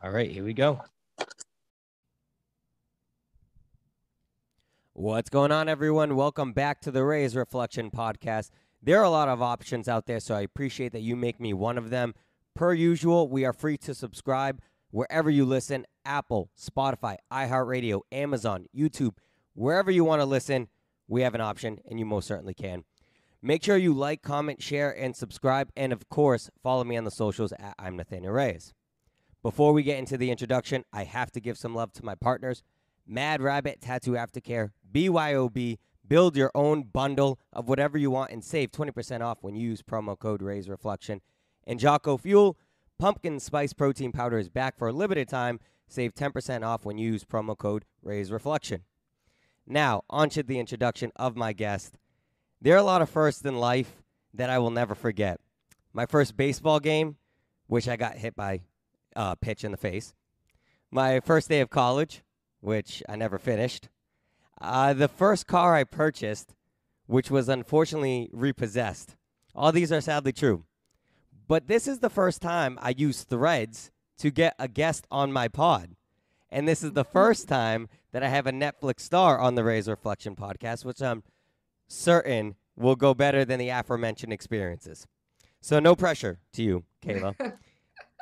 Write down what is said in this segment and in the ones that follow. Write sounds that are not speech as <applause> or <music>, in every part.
All right, here we go. What's going on, everyone? Welcome back to the Reyes Reflection Podcast. There are a lot of options out there, so I appreciate that you make me one of them. Per usual, we are free to subscribe wherever you listen Apple, Spotify, iHeartRadio, Amazon, YouTube, wherever you want to listen, we have an option, and you most certainly can. Make sure you like, comment, share, and subscribe. And of course, follow me on the socials at I'm Nathanael Reyes. Before we get into the introduction, I have to give some love to my partners Mad Rabbit Tattoo Aftercare, BYOB. Build your own bundle of whatever you want and save 20% off when you use promo code Reyes Reflection. And Jocko Fuel, pumpkin spice protein powder is back for a limited time. Save 10% off when you use promo code Reyes Reflection. Now, on to the introduction of my guest. There are a lot of firsts in life that I will never forget. My first baseball game, which I got hit by a pitch in the face. My first day of college, which I never finished. Uh, the first car I purchased, which was unfortunately repossessed. All these are sadly true. But this is the first time I used threads to get a guest on my pod. And this is the first time that I have a Netflix star on the Reyes Reflection podcast, which I'm certain will go better than the aforementioned experiences. So, no pressure to you, Kayla. <laughs>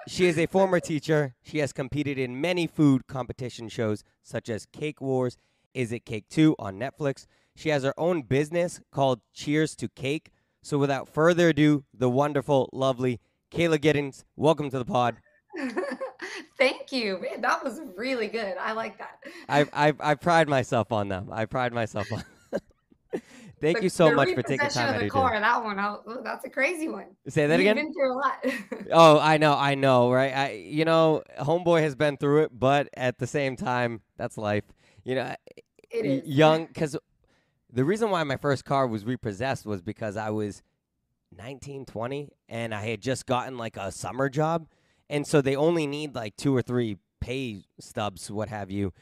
she is a former teacher. She has competed in many food competition shows, such as Cake Wars, Is It Cake Too on Netflix. She has her own business called Cheers to Cake. So, without further ado, the wonderful, lovely Kayla Giddings, welcome to the pod. <laughs> Thank you. Man, that was really good. I like that. I, I, I pride myself on them. I pride myself on Thank the, you so much for taking time out of the car. That one, oh, oh, that's a crazy one. Say that You've again. Been through a lot. <laughs> oh, I know, I know, right? I, you know, homeboy has been through it, but at the same time, that's life. You know, it is young because the reason why my first car was repossessed was because I was 19, 20, and I had just gotten like a summer job, and so they only need like two or three pay stubs, what have you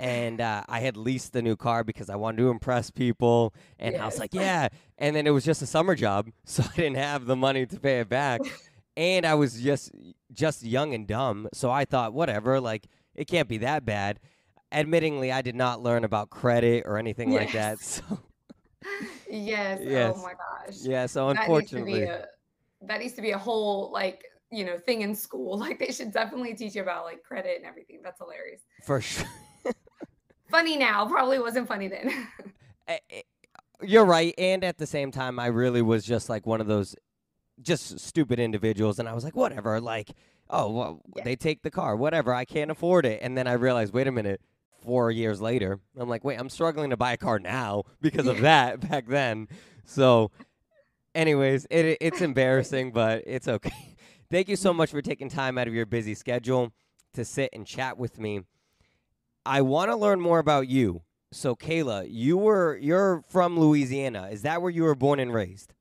and uh, I had leased the new car because I wanted to impress people. And yes. I was like, yeah. And then it was just a summer job, <laughs> so I didn't have the money to pay it back. <laughs> and I was just just young and dumb, so I thought, whatever, like it can't be that bad. Admittingly, I did not learn about credit or anything yes. like that. So yes. <laughs> yes. Oh my gosh. Yeah. So unfortunately, that needs, a, that needs to be a whole like you know thing in school. Like they should definitely teach you about like credit and everything. That's hilarious. For sure funny now, probably wasn't funny then. <laughs> Eh, eh, you're right, and at the same time, I really was just like one of those just stupid individuals, and I was like, whatever, like, oh, well, yeah. they take the car, whatever, I can't afford it, and then I realized, wait a minute. Four years later, I'm like, wait, I'm struggling to buy a car now because of <laughs> that back then. So, anyways, it, it's embarrassing, but it's okay. <laughs> Thank you so much for taking time out of your busy schedule to sit and chat with me. I want to learn more about you. So, Kayla, you were you're from Louisiana. Is that where you were born and raised?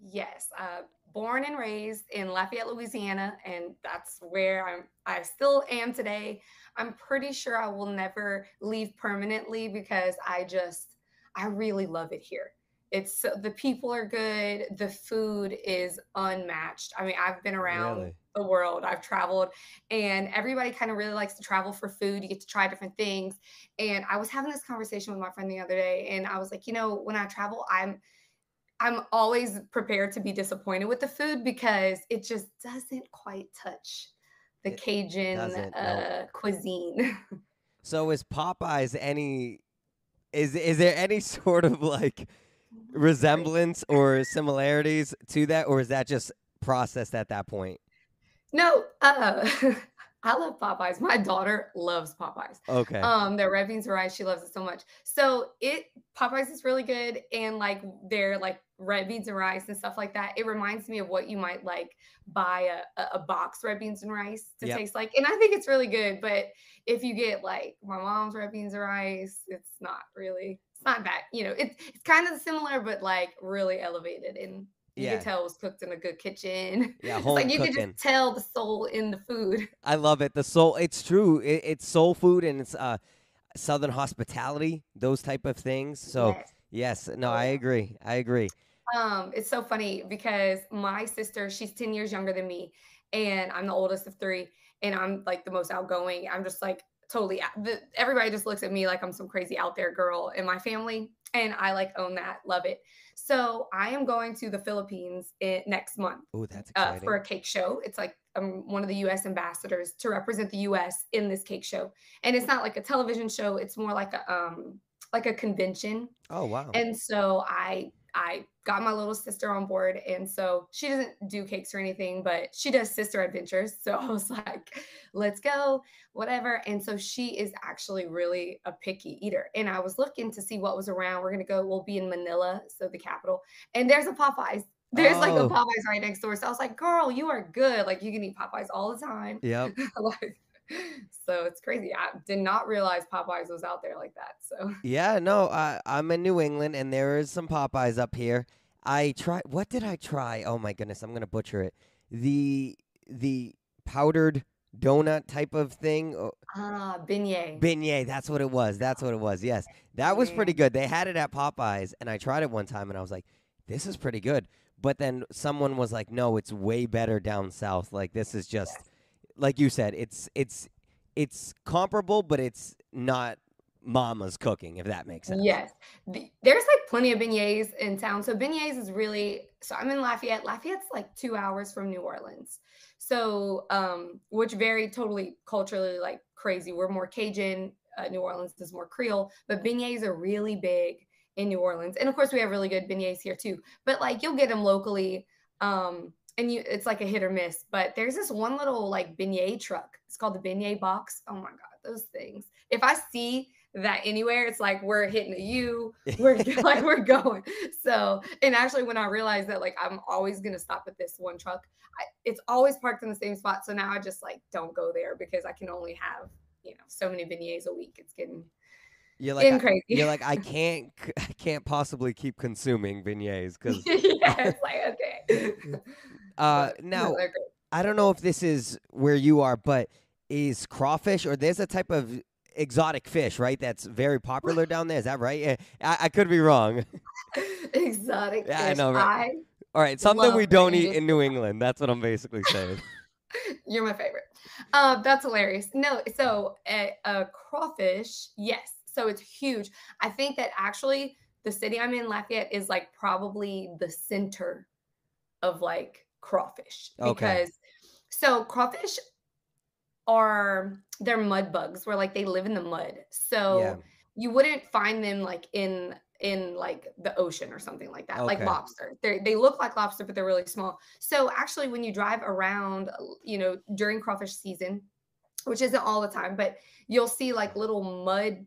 Yes, uh, born and raised in Lafayette, Louisiana, and that's where I'm. I still am today. I'm pretty sure I will never leave permanently because I just I really love it here. It's the people are good. The food is unmatched. I mean, I've been around really? The world. I've traveled, and everybody kind of really likes to travel for food. You get to try different things. And I was having this conversation with my friend the other day, and I was like, you know, when I travel, I'm I'm always prepared to be disappointed with the food because it just doesn't quite touch the it Cajun uh, no. cuisine. <laughs> so is Popeyes any is is there any <laughs> sort of like resemblance or similarities to that, or is that just processed at that point? No, uh, <laughs> I love Popeyes. My daughter loves Popeyes. Okay. Um, their red beans and rice, she loves it so much. So it Popeyes is really good, and like their like red beans and rice and stuff like that. It reminds me of what you might like buy a, a box red beans and rice to yep. taste like, and I think it's really good. But if you get like my mom's red beans and rice, it's not really It's not bad. You know, it's it's kind of similar, but like really elevated. And you yeah. can tell it was cooked in a good kitchen. <laughs> Yeah, home like you cooking. can just tell the soul in the food. <laughs> I love it. The soul. It's true. It, it's soul food and it's uh, southern hospitality. Those type of things. So yes, yes no, I agree. I agree. Um, it's so funny because my sister, she's ten years younger than me, and I'm the oldest of three. and I'm like the most outgoing. I'm just like totally the, everybody just looks at me like I'm some crazy out there girl in my family and I like own that, love it. So I am going to the Philippines in, next month. Oh, that's uh, for a cake show. It's like I'm one of the U.S. ambassadors to represent the U.S. in this cake show, and it's not like a television show. It's more like a um like a convention. Oh wow! And so I I got my little sister on board. And so she doesn't do cakes or anything, but she does sister adventures. So <laughs> I was like, let's go, whatever. And so she is actually really a picky eater. And I was looking to see what was around. We're going to go, we'll be in Manila, so the capital. And there's a Popeyes. There's oh. like a oh. Popeyes right next door. So I was like, girl, you are good. Like you can eat Popeyes all the time. Yep. <laughs> like, <laughs> so it's crazy. I did not realize Popeyes was out there like that. So <laughs> yeah, no, I, I'm in New England, and there is some Popeyes up here. I try. What did I try? Oh my goodness, I'm gonna butcher it. The the powdered donut type of thing. Ah, uh, beignet. Beignet. That's what it was. That's what it was. Yes, that was pretty good. They had it at Popeyes, and I tried it one time, and I was like, "This is pretty good." But then someone was like, "No, it's way better down south. Like this is just." Yes like you said, it's it's it's comparable, but it's not mama's cooking, if that makes sense. Yes. There's like plenty of beignets in town. So beignets is really so I'm in Lafayette. Lafayette's like two hours from New Orleans. So um, which very totally culturally like crazy. We're more Cajun, uh, New Orleans is more Creole, but beignets are really big in New Orleans. And of course we have really good beignets here too. But like you'll get them locally. Um, and you it's like a hit or miss. But there's this one little like beignet truck. It's called the beignet box. Oh my god, those things. If I see that anywhere, it's like we're hitting a U. <laughs> We're like we're going. So, and actually, when I realized that like I'm always gonna stop at this one truck, I, it's always parked in the same spot. So now I just like don't go there because I can only have you know so many beignets a week. It's getting you're like, I, crazy. you're like, I <laughs> can't, I can't possibly keep consuming beignets because. <laughs> yeah, it's like okay. Uh, now, I don't know if this is where you are, but is crawfish or there's a type of exotic fish, right? That's very popular <laughs> down there. Is that right? I, I could be wrong. <laughs> exotic yeah, fish. I know. Right? I All right, something we don't eat in New England. That's what I'm basically saying. <laughs> You're my favorite. Uh, that's hilarious. No, so a, a crawfish, yes. So it's huge. I think that actually the city I'm in, Lafayette, is like probably the center of like crawfish okay. because so crawfish are they're mud bugs where like they live in the mud. So yeah. you wouldn't find them like in in like the ocean or something like that, okay. like lobster. They they look like lobster, but they're really small. So actually, when you drive around, you know, during crawfish season, which isn't all the time, but you'll see like little mud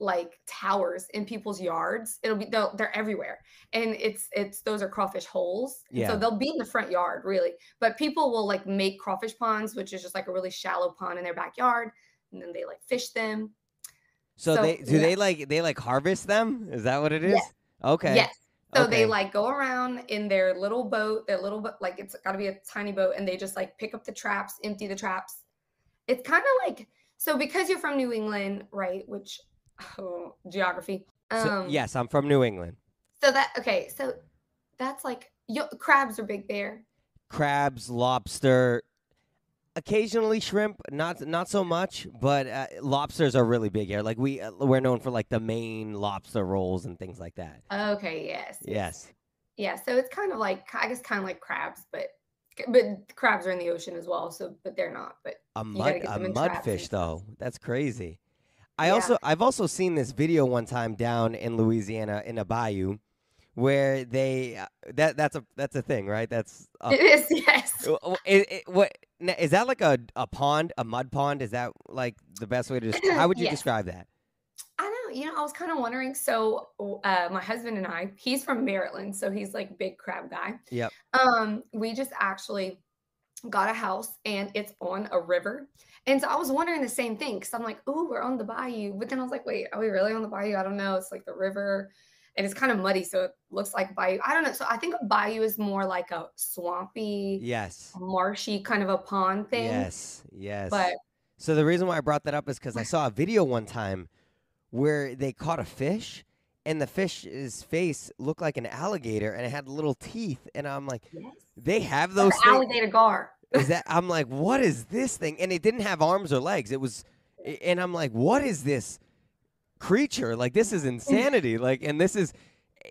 like towers in people's yards. It'll be they're, they're everywhere, and it's it's those are crawfish holes. Yeah. So they'll be in the front yard really, but people will like make crawfish ponds, which is just like a really shallow pond in their backyard, and then they like fish them. So, so they do yeah. they like they like harvest them? Is that what it is? Yes. Okay. Yes. So okay. they like go around in their little boat, their little boat, like it's got to be a tiny boat, and they just like pick up the traps, empty the traps. It's kind of like so because you're from New England, right? Which oh, geography. Um, so, yes, I'm from New England. So that okay, so that's like yo, crabs are big there. Crabs, lobster, occasionally shrimp, not not so much, but uh, lobsters are really big here. Like we uh, we're known for like the Maine lobster rolls and things like that. Okay, yes. Yes. Yeah, so it's kind of like I guess kind of like crabs, but but crabs are in the ocean as well. So, but they're not. But a mud a mudfish though, that's crazy. I yeah. also I've also seen this video one time down in Louisiana in a bayou where they uh, that that's a that's a thing, right? That's a, it is <laughs> yes. It, it, what is that like a a pond, a mud pond? Is that like the best way to describe? How would you <clears throat> yes. describe that? I know. You know, I was kind of wondering. So, uh, my husband and I, he's from Maryland, so he's like big crab guy. Yep. Um, we just actually got a house, and it's on a river, and so I was wondering the same thing because I'm like, oh, we're on the bayou. But then I was like, wait, are we really on the bayou? I don't know. It's like the river and it's kind of muddy. So it looks like bayou. I don't know. So I think a bayou is more like a swampy, yes, marshy kind of a pond thing. Yes, yes. But so the reason why I brought that up is because I saw a video one time where they caught a fish and the fish's face looked like an alligator and it had little teeth. And I'm like, yes. they have those alligator gar. Is that I'm like, what is this thing? And it didn't have arms or legs. It was, and I'm like, what is this creature? Like this is insanity. like, and this is,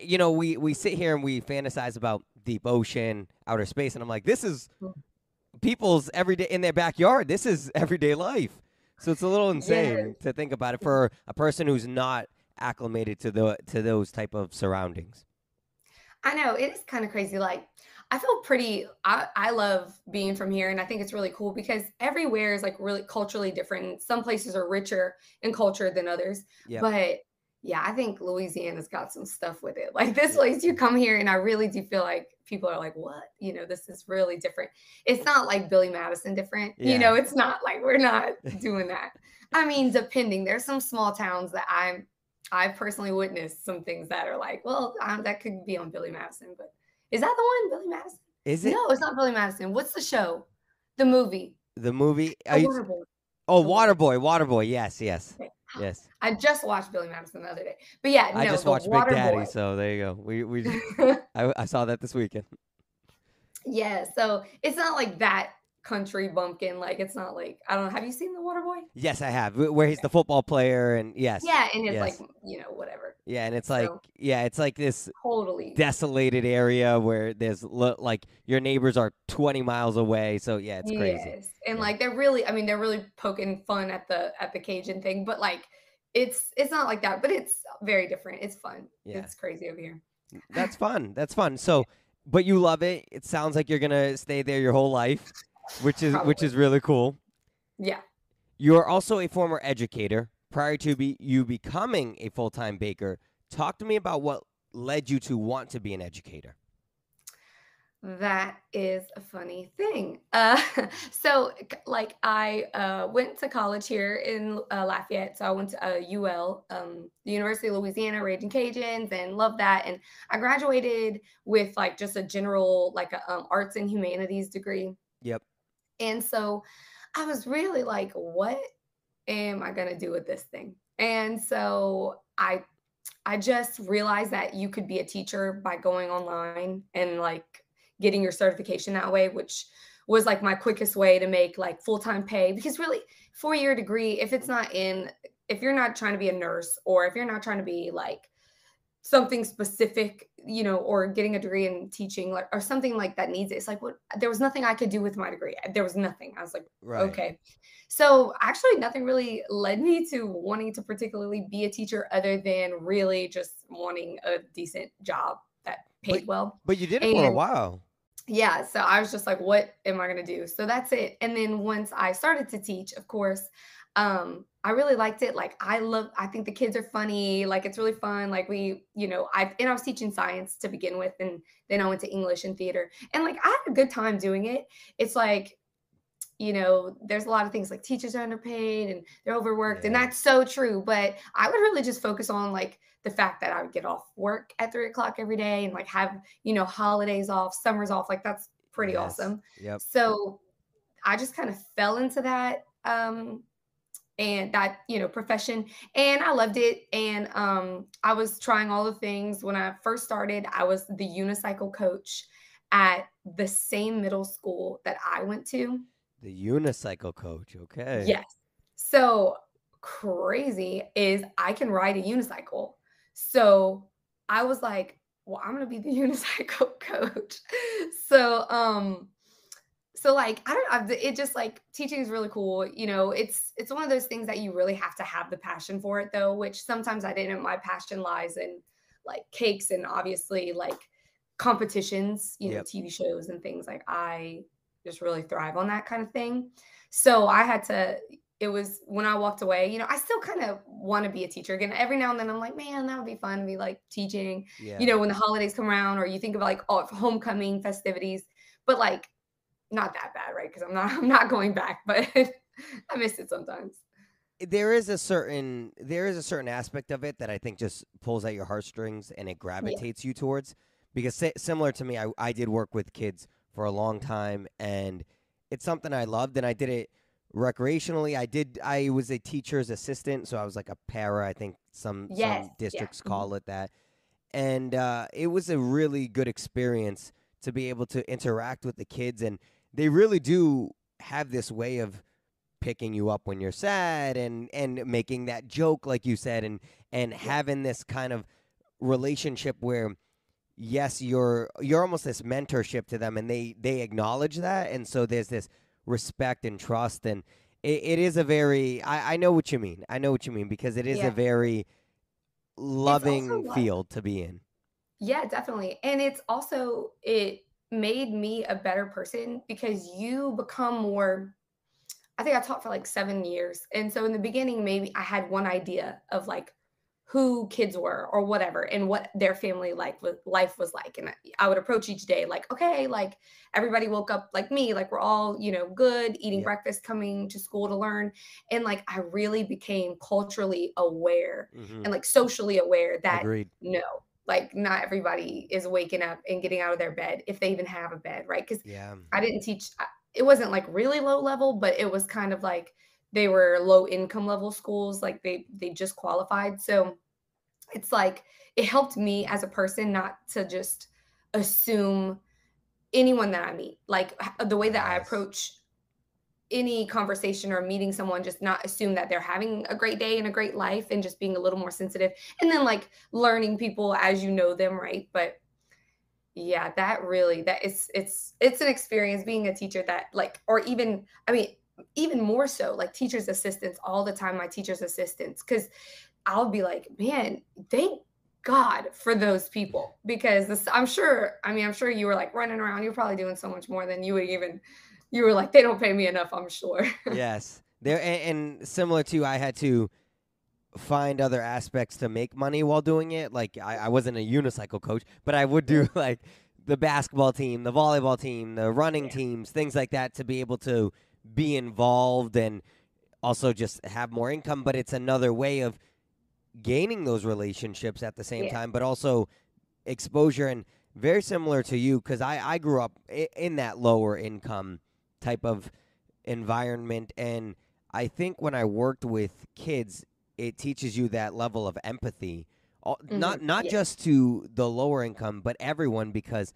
you know, we we sit here and we fantasize about deep ocean, outer space, and I'm like, this is people's everyday in their backyard. This is everyday life. So it's a little insane Yes. to think about it for a person who's not acclimated to the to those type of surroundings. I know it is kind of crazy. Like I feel pretty. I, I love being from here, and I think it's really cool because everywhere is like really culturally different. Some places are richer in culture than others, Yep. but yeah, I think Louisiana's got some stuff with it. Like this place, you come here, and I really do feel like people are like, "What? You know, this is really different." It's not like Billy Madison different. Yeah. You know, it's not like we're not <laughs> doing that. I mean, depending, there's some small towns that I'm I personally witnessed some things that are like, well, um, that could be on Billy Madison, but is that the one, Billy Madison? Is it No, it's not Billy Madison. What's the show? The movie? the movie? The Are you- Waterboy. oh, Waterboy, Waterboy. Yes, yes, Okay. <gasps> yes. I just watched Billy Madison the other day, but yeah, I no, just the watched Big Daddy, so there you go. We we <laughs> I, I saw that this weekend. yeah, so it's not like that country bumpkin. Like it's not like I don't know. Have you seen the Waterboy? Yes, I have. Where he's the football player, and yes, Yeah, and it's yes. like you know whatever. yeah, and it's like So- yeah, it's like this Totally. desolated area where there's like your neighbors are 20 miles away. So yeah, it's crazy. Yes. And Yeah. like they're really I mean they're really poking fun at the at the Cajun thing, but like it's it's not like that, but it's very different. It's fun. Yeah. It's crazy over here. That's fun. That's fun. <laughs> So, but you love it. It sounds like you're gonna stay there your whole life, which is which is really cool. Yeah. You're also a former educator. Prior to be you becoming a full time baker, talk to me about what led you to want to be an educator. That is a funny thing. Uh, <laughs> so, like, I uh, went to college here in uh, Lafayette. So, I went to uh, UL, um, the University of Louisiana, Raging Cajuns, and loved that. And I graduated with like just a general, like, a um, arts and humanities degree. Yep. And so, I was really like, what am I going to do with this thing? And so, I I just realized that you could be a teacher by going online and like getting your certification that way, which was like my quickest way to make like full time pay. Because really, four year degree, if it's not in, if you're not trying to be a nurse or if you're not trying to be like something specific, you know, or getting a degree in teaching like or something like that needs it, it's like what there was nothing I could do with my degree. There was nothing. I was like, Right. Okay. So actually, nothing really led me to wanting to particularly be a teacher other than really just wanting a decent job that paid well. But you did it for a while. Yeah. So I was just like, what am I going to do? So that's it. And then once I started to teach, of course, um, I really liked it. Like I love, I think the kids are funny. Like it's really fun. Like we, you know, I and I was teaching science to begin with, and then I went to English and theater, and like I had a good time doing it. It's like, you know, there's a lot of things like teachers are underpaid and they're overworked, and that's so true. But I would really just focus on like the fact that I would get off work at three o'clock every day and like have, you know, holidays off, summers off. Like that's pretty Yes. awesome. Yep. So I just kind of fell into that um and that, you know, profession and I loved it and um I was trying all the things when I first started. I was the unicycle coach at the same middle school that I went to. The unicycle coach. Okay. Yes. So crazy is I can ride a unicycle. So I was like, well, I'm gonna be the <laughs> unicycle coach. So um so like I don't know, it just like teaching is really cool. You know, it's it's one of those things that you really have to have the passion for it though, which sometimes I didn't. My passion lies in like cakes and obviously like competitions, you know, Yep. TV shows and things like I just really thrive on that kind of thing. So I had to, it was when I walked away, you know, I still kind of want to be a teacher again. Every now and then I'm like, man, that would be fun to be like teaching, Yeah. you know, when the holidays come around or you think of like, oh, homecoming festivities, but like not that bad, right? Because I'm not, <laughs> I'm not going back, <laughs> but I miss it sometimes. there is a certain there is a certain aspect of it that I think just pulls at your heartstrings and it gravitates you towards because si- similar to me I, I did work with kids for a long time and it's something I loved and I did it recreationally I did I was a teacher's assistant so I was like a para I think some Yes, some districts mhm. call it that and uh, it was a really good experience to be able to interact with the kids and they really do have this way of picking you up when you're sad and and making that joke like you said and and having this kind of relationship where yes you're you're almost this mentorship to them and they they acknowledge that and so there's this respect and trust and it, it is a very I, I know what you mean i know what you mean because it is Yeah. a very loving love. field to be in Yeah, definitely. And it's also it made me a better person because you become more I think I taught for like 7 years. And so in the beginning maybe I had one idea of like who kids were or whatever and what their family like was, life was like and I, would approach each day like okay like everybody woke up like me like we're all you know good eating Yeah. breakfast coming to school to learn and like I really became culturally aware Mhm. and like socially aware that agreed no like not everybody is waking up and getting out of their bed if they even have a bed right? Because yeah. I didn't teach it wasn't like really low level but it was kind of like they were low income level schools like they they just qualified. So it's like it helped me as a person not to just assume anyone that i meet like the way that i approach any conversation or meeting someone just not assume that they're having a great day and a great life and just being a little more sensitive and then like learning people as you know them right? But yeah that really that is it's it's an experience being a teacher that like or even i mean even more so like teachers assistants all the time my teachers assistants because i'll be like man thank god for those people because this i'm sure i mean i'm sure you were like running around you're probably doing so much more than you would even you were like they don't pay me enough i'm sure. <laughs> Yes. There and, and similar to i had to find other aspects to make money while doing it. Like I, I wasn't a unicycle coach but i would do <laughs> like the basketball team the volleyball team the running Yeah. teams things like that to be able to be involved and also just have more income. But it's another way of gaining those relationships at the same Yeah. time but also exposure. And very similar to you because I, I grew up in that lower income type of environment and i think when i worked with kids it teaches you that level of empathy. All- not not yeah. just to the lower income but everyone because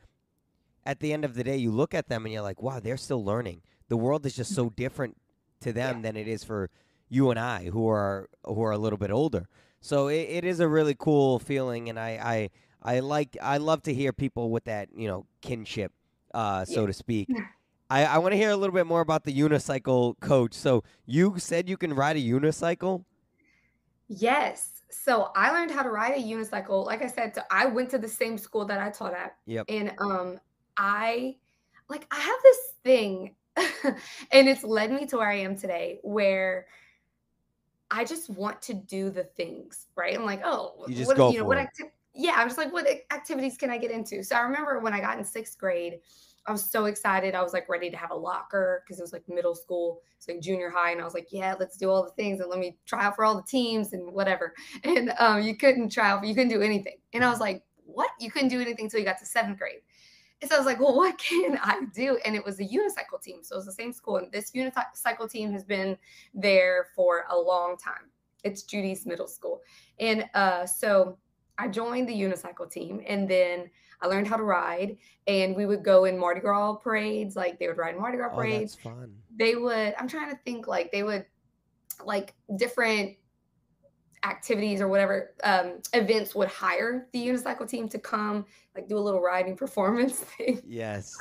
at the end of the day you look at them and you're like wow they're still learning. The world is just so different to them than it is for you and i who are who are a little bit older. So it, it is a really cool feeling and i i i like i love to hear people with that you know kinship uh so Yeah. to speak I, I want to hear a little bit more about the unicycle coach. So you said you can ride a unicycle? Yes. So I learned how to ride a unicycle. Like I said, so I went to the same school that I taught at. Yep. And um I like I have this thing <laughs> and it's led me to where I am today where I just want to do the things, right? I'm like, oh, You just what go you know, for what it. acti- yeah, I'm just like, what activities can I get into? So I remember when I got in sixth grade, I was so excited. I was like ready to have a locker because it was like middle school, it's like junior high, and I was like, yeah, let's do all the things and let me try out for all the teams and whatever. <laughs> And um, you couldn't try out, you couldn't do anything. And I was like, what? You couldn't do anything until you got to seventh grade. And so I was like, well, what <laughs> can I do? And it was a unicycle team. So it was the same school. And this unicycle team has been there for a long time. It's Judice middle school. And uh, so I joined the unicycle team and then I learned how to ride. And we would go in Mardi Gras parades. Like they would ride in Mardi Gras Oh, parades. that's fun. they would, I'm trying to think like they would like different activities or whatever um, events would hire the unicycle team to come like do a little riding <laughs> performance thing. Yes.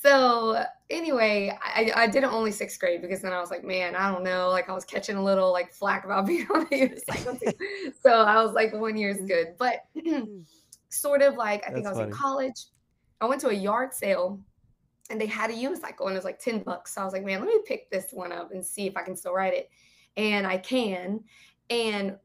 So anyway, I, I did it only sixth grade because then I was like, man, I don't know. Like I was catching a little like flack about <laughs> being on the unicycle team. <laughs> So I was like, one year's good. But <clears throat> sort of like I think That's I was in college. I went to a yard sale and they had a unicycle and it was like 10 bucks. So I was like, man, let me pick this one up and see if I can still ride it. And I can. And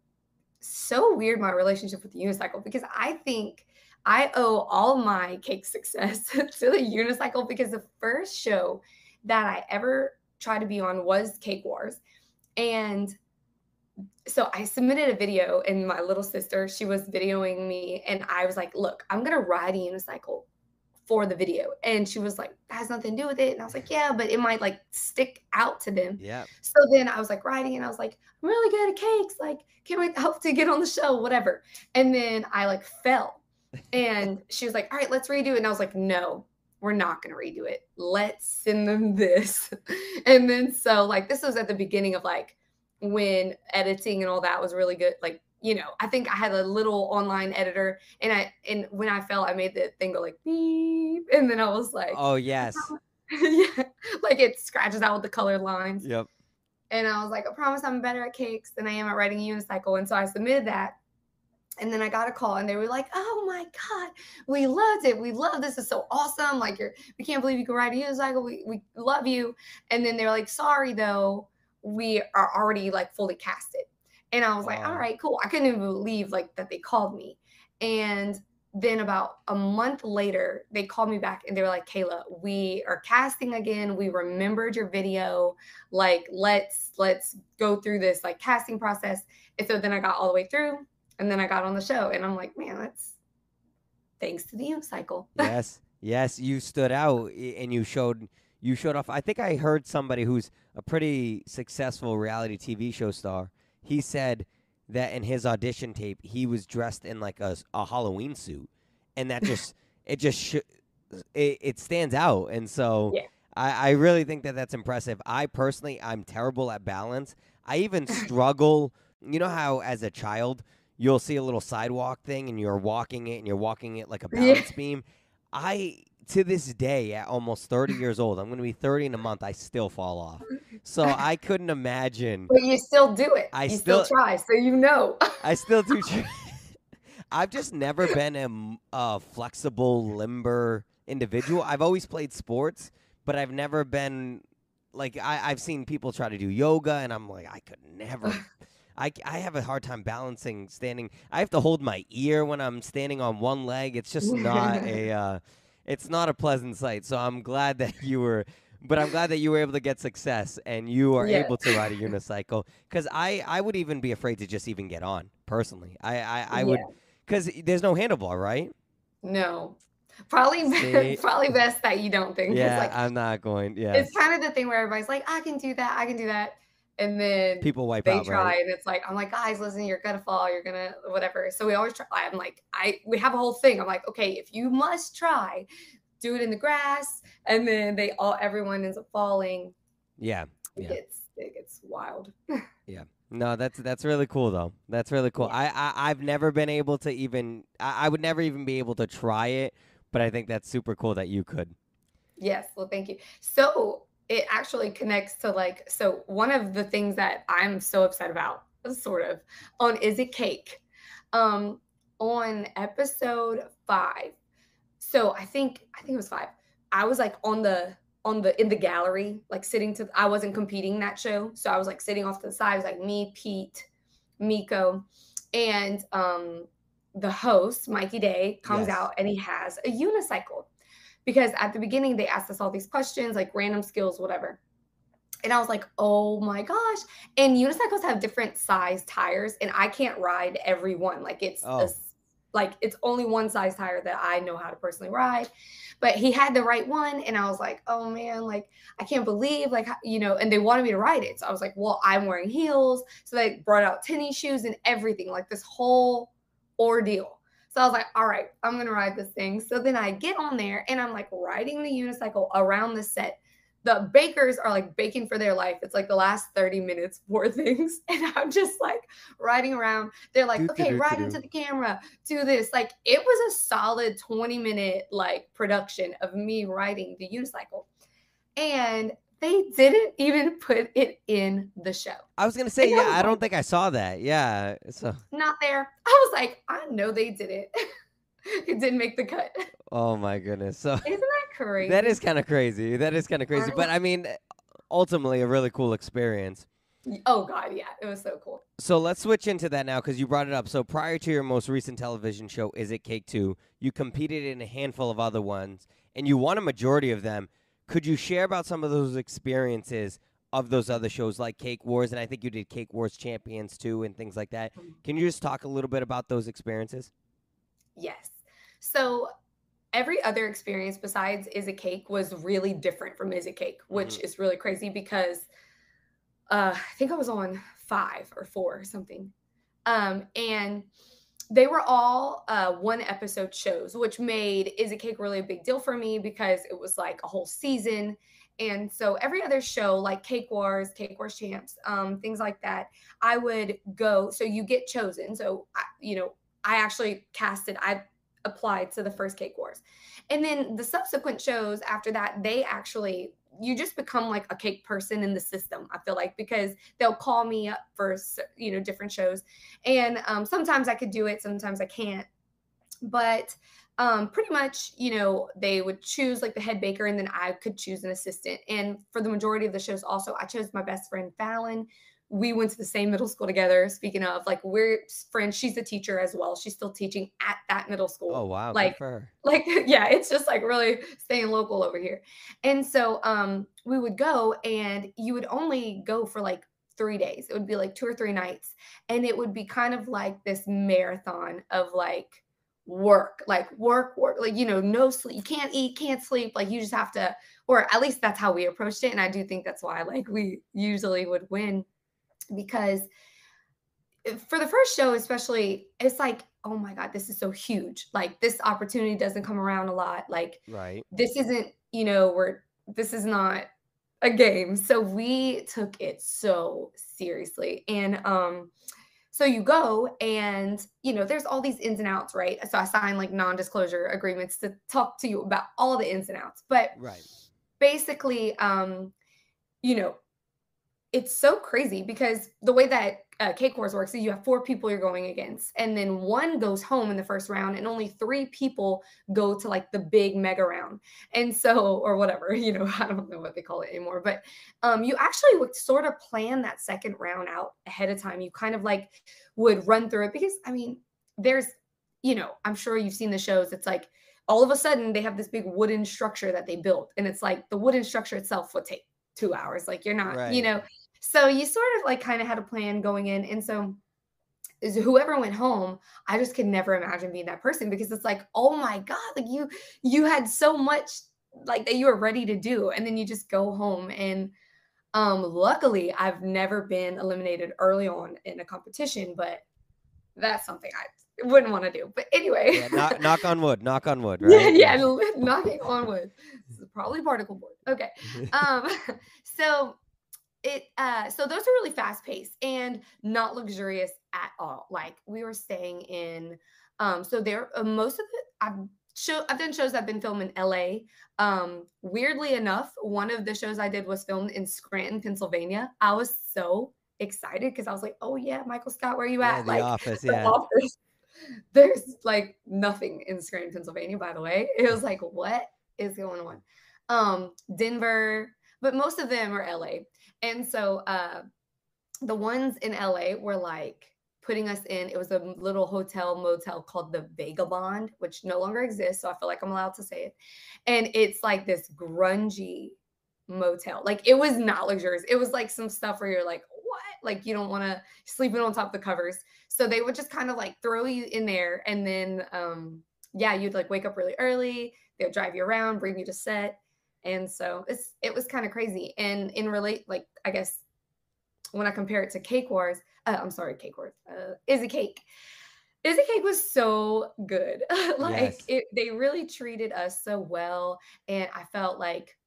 so weird my relationship with the unicycle because I think I owe all my cake success <laughs> to the unicycle because the first show that I ever tried to be on was Cake Wars. And so I submitted a video, and my little sister, she was videoing me, and I was like, Look, I'm gonna ride a unicycle for the video. And she was like, That has nothing to do with it. And I was like, Yeah, but it might like stick out to them. Yeah. So then I was like riding and I was like, I'm really good at cakes. Like, can't wait to get on the show, whatever. And then I like fell. And <laughs> she was like, All right, let's redo it. And I was like, No, we're not going to redo it. Let's send them this. <laughs> and then so like this was at the beginning of like when editing and all that was really good. Like, you know, I think I had a little online editor and I and when I fell, I made the thing go like beep. And then I was like, Oh yes. <laughs> yeah. Like it scratches out with the colored lines. Yep. And I was like, I promise I'm better at cakes than I am at writing a unicycle. And so I submitted that. And then I got a call and they were like, oh my God, we loved it. We love this. is so awesome. Like you're we can't believe you can ride a unicycle. We we love you. And then they were like, sorry though, we are already like fully casted. And I was like, all right, cool. I couldn't even believe like that they called me. And then about a month later, they called me back and they were like, Kayla, we are casting again. We remembered your video. Like, let's let's go through this like casting process. And so then I got all the way through and then I got on the show. And I'm like, man, that's thanks to the unicycle. <laughs> yes. Yes, you stood out eh, and you showed you showed off. I think I heard somebody who's a pretty successful reality TV show star. He said that in his audition tape he was dressed in like a, a Halloween suit, and that just <laughs> it just sh- it, it stands out. And so Yeah. I, I really think that that's impressive. I personally I'm terrible at balance. I even <laughs> struggle. You know how as a child you'll see a little sidewalk thing and you're walking it and you're walking it like a Yeah. balance beam. I to this day at almost 30 years old, I'm going to be 30 in a month, I still fall off. So <laughs> I couldn't imagine But you still do it. I you still, still- try, so you know. I still do. <laughs> Tr- <laughs> I've just never been a flexible, limber individual. I've always played sports, but I've never been like I, I've seen people try to do yoga, and I'm like, I could never. I, I have a hard time balancing standing. I have to hold my ear when I'm standing on one leg. It's just not a. Uh, it's not a pleasant sight. So I'm glad that you were. But I'm glad that you were able to get success and you are Yes. able to ride a <laughs> unicycle. Because I, I would even be afraid to just even get on personally. I, I, I would Yeah. because there's no handlebar, right? No. Probably <laughs> See? probably best that you don't think. Yeah, like I'm not going. Yeah, it's kind of the thing where everybody's like, I can do that, I can do that. And then people wipe they out, try right? and it's like, I'm like, guys, listen, you're gonna fall, you're gonna whatever. So we always try. I'm like, I we have a whole thing. I'm like, okay, if you must try, do it in the grass. And then they all everyone ends up falling. Yeah. It Yeah. gets it gets wild. <laughs> Yeah no, that's that's really cool though. That's really cool. Yeah. I, I I've never been able to even. I, I would never even be able to try it, but I think that's super cool that you could. Yes, well, thank you. So it actually connects to like, so one of the things that I'm so upset about, sort of, on Is It Cake? Um, on episode five. So I think I think it was five. I was like on the on the in the gallery, like sitting to I wasn't competing that show. So I was like sitting off to the side. It was like me, Pete, Miko, and um the host, Mikey Day, comes Yes. out and he has a unicycle because at the beginning they asked us all these questions like random skills whatever. And i was like oh my gosh. And unicycles have different size tires and i can't ride every one. Like it's oh. a Oh. s- like it's only one size tire that i know how to personally ride. But he had the right one and i was like oh man like i can't believe like you know and they wanted me to ride it. So i was like well i'm wearing heels. So they brought out tennis shoes and everything like this whole ordeal so I was like, all right, I'm gonna ride this thing. So then I get on there and I'm like riding the unicycle around the set. The bakers are like baking for their life. It's like the last 30 minutes for <laughs> things. And I'm just like riding around. They're like, okay, ride into the camera, do this. Like it was a solid 20 minute like production of me riding the unicycle. And they didn't even put it in the show. I was gonna say, I yeah, I don't think I saw that. Yeah, so Not there. I was like, I know they did it. <laughs> it didn't make the cut. oh my goodness, so Isn't that crazy? that is kind of crazy. That is kind of crazy, but I mean, ultimately a really cool experience. Oh God, yeah, it was so cool. So let's switch into that now because you brought it up. So prior to your most recent television show, Is It Cake Too, you competed in a handful of other ones and you won a majority of them. Could you share about some of those experiences of those other shows like Cake Wars? And I think you did Cake Wars Champions too and things like that. Can you just talk a little bit about those experiences? Yes. So every other experience besides Is It Cake was really different from Is It Cake, which is really crazy because uh, I think I was on five or four or something. Um, and they were all uh, one episode shows, which made Is It Cake really a big deal for me because it was like a whole season. And so every other show, like Cake Wars, Cake Wars Champs, um, things like that, I would go. So you get chosen. So, I, you know, I actually casted, I applied to the first Cake Wars. And then the subsequent shows after that, they actually you just become like a cake person in the system i feel like because they'll call me up for you know different shows. And um, sometimes i could do it sometimes i can't. But um, pretty much you know they would choose like the head baker and then i could choose an assistant. And for the majority of the shows also i chose my best friend fallon we went to the same middle school together. Speaking of, like, we're friends. She's a teacher as well. She's still teaching at that middle school. Oh wow! Like, like, <laughs> yeah, it's just like really staying local over here. And so, um, we would go, and you would only go for like three days. It would be like two or three nights, and it would be kind of like this marathon of like work, like work, work, like you know, no sleep. You can't eat, can't sleep. Like you just have to, or at least that's how we approached it. And I do think that's why, like, we usually would win because eh, for the first show especially it's like oh my god this is so huge. Like this opportunity doesn't come around a lot. Like right. this isn't you know we're this is not a game. So we took it so seriously. And um so you go and you know there's all these ins and outs right? So i signed like non-disclosure agreements to talk to you about all the ins and outs. But right. basically um you know it's so crazy because the way that uh, Cake Wars works is you have four people you're going against, and then one goes home in the first round, and only three people go to like the big mega round, and so or whatever <laughs> you know I don't know what they call it anymore, but um, you actually would sort of plan that second round out ahead of time. You kind of like would run through it because I mean, there's you know I'm sure you've seen the shows. It's like all of a sudden they have this big wooden structure that they built, and it's like the wooden structure itself would take two hours. Like you're not, right. you know so you sort of like kind of had a plan going in. And so is whoever went home, I just could never imagine being that person because it's like, oh my God, like you you had so much like that you were ready to do. And then you just go home. And um luckily I've never been eliminated early on in a competition, but that's something I wouldn't want to do. But anyway. Yeah, knock, <laughs> knock, on wood. Knock on wood, right? Yeah, yeah, <laughs> knocking on wood. Probably particle board. Okay. <laughs> Um, so it uh so those are really fast paced and not luxurious at all. Like we were staying in um so there uh, most of it i've show i've done shows i've been filmed in la um weirdly enough one of the shows i did was filmed in scranton pennsylvania. I was so excited because i was like oh yeah michael scott where are you at? yeah, the like office the yeah. office. <laughs> there's like nothing in scranton pennsylvania by the way. It was like what is going on? Um denver but most of them are la and so uh, the ones in LA were like putting us in. It was a little hotel motel called the Vagabond, which no longer exists. So I feel like I'm allowed to say it. And it's like this grungy motel. Like it was not luxurious. It was like some stuff where you're like, what? Like you don't want to sleep in on top of the covers. So they would just kind of like throw you in there. And then, um, yeah, you'd like wake up really early. They would drive you around, bring you to set. And so it's it was kind of crazy. And in relate, like I guess when I compare it to Cake Wars, uh, I'm sorry, Cake Wars, uh, Is It Cake. Is It Cake was so good. <laughs> like yes. it, they really treated us so well, and I felt like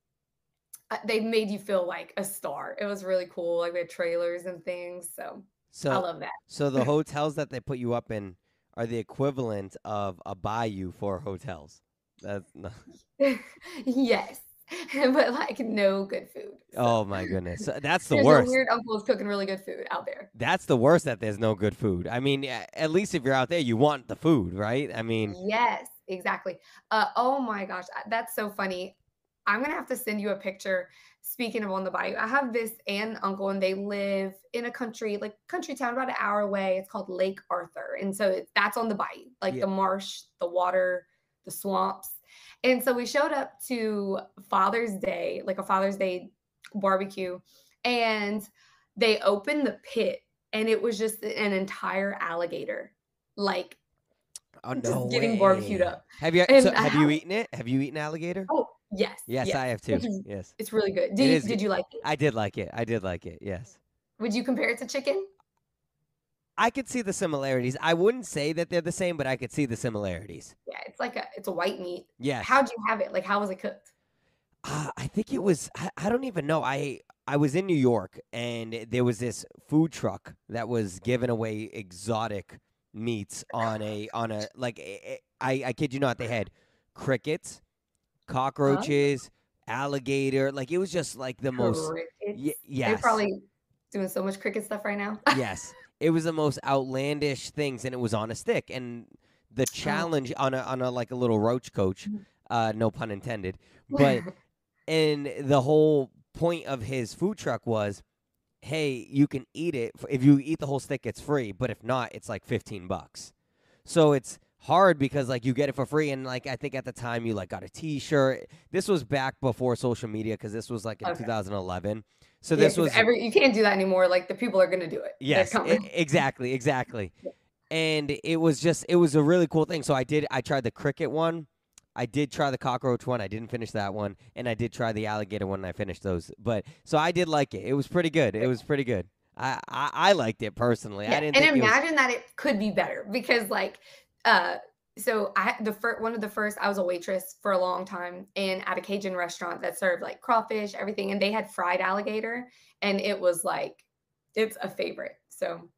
uh, they made you feel like a star. It was really cool. Like we had trailers and things. So, so I love that. so the <laughs> hotels that they put you up in are the equivalent of a bayou for hotels. That's no. <laughs> yes. <laughs> but like no good food. So. Oh my goodness, that's the worst. weird uncles cooking really good food out there. That's the worst. That there's no good food. I mean, at least if you're out there, you want the food, right? I mean, yes, exactly. Uh, oh my gosh, that's so funny. I'm gonna have to send you a picture. Speaking of on the bayou, I have this aunt and uncle, and they live in a country, like country town, about an hour away. It's called Lake Arthur, and so that's on the bayou, like yeah. the marsh, the water, the swamps and so we showed up to Father's Day, like a Father's Day barbecue, and they opened the pit and it was just an entire alligator, like oh, no getting way. barbecued up. Have you so have you eaten it? Have you eaten alligator? Oh yes. Yes, yes. I have too. It's, yes. It's really good. Did you, did you like it? I did like it. I did like it. Yes. Would you compare it to chicken? I could see the similarities. I wouldn't say that they're the same, but I could see the similarities. Yeah, it's like a it's a white meat. Yeah. How'd you have it? Like how was it cooked? Uh, I think it was. I, I don't even know. I I was in New York, and there was this food truck that was giving away exotic meats on a on a like. I I kid you not. They had crickets, cockroaches, alligator. Like it was just like the most. Crickets. Y- They're probably doing so much cricket stuff right now. <laughs> yes. It was the most outlandish things, and it was on a stick. And the challenge on a on a like a little roach coach, Mhm. uh, no pun intended. <laughs> But and the whole point of his food truck was, hey, you can eat it if you eat the whole stick, it's free. But if not, it's like fifteen bucks. So it's hard because like you get it for free, and like I think at the time you like got a T-shirt. This was back before social media because this was like in Okay. 2011. So Yeah, this was every you can't do that anymore. Like the people are gonna do it. Yes, coming. exactly, exactly. <laughs> Yeah. And it was just it was a really cool thing. So I did I tried the cricket one. I did try the cockroach one. I didn't finish that one, and I did try the alligator one. And I finished those. But so I did like it. It was pretty good. It was pretty good. I I, I liked it personally. Yeah, I didn't and think it was, imagine that it could be better because like uh so I the first one of the first I was a waitress for a long time and at a Cajun restaurant that served like crawfish, everything, and they had fried alligator, and it was like it's a favorite. So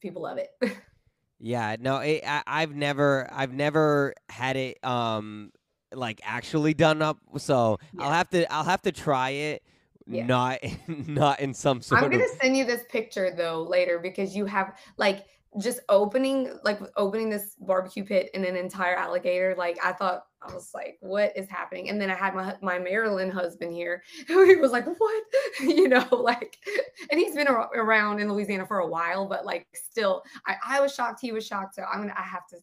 people love it. <laughs> Yeah, no, it, I, I've never, I've never had it, um, like actually done up. So I'll have to, I'll have to try it. Yeah. Not, <laughs> not in some sort I'm gonna send you this picture though later because you have like just opening like opening this barbecue pit in an entire alligator. Like I thought I was like, what is happening? And then I had my my Maryland husband here <laughs> who he was like, what? <laughs> you know, <laughs> like, and he's been ar- around in Louisiana for a while, but like still, I, I was shocked. He was shocked. So I'm gonna I have to.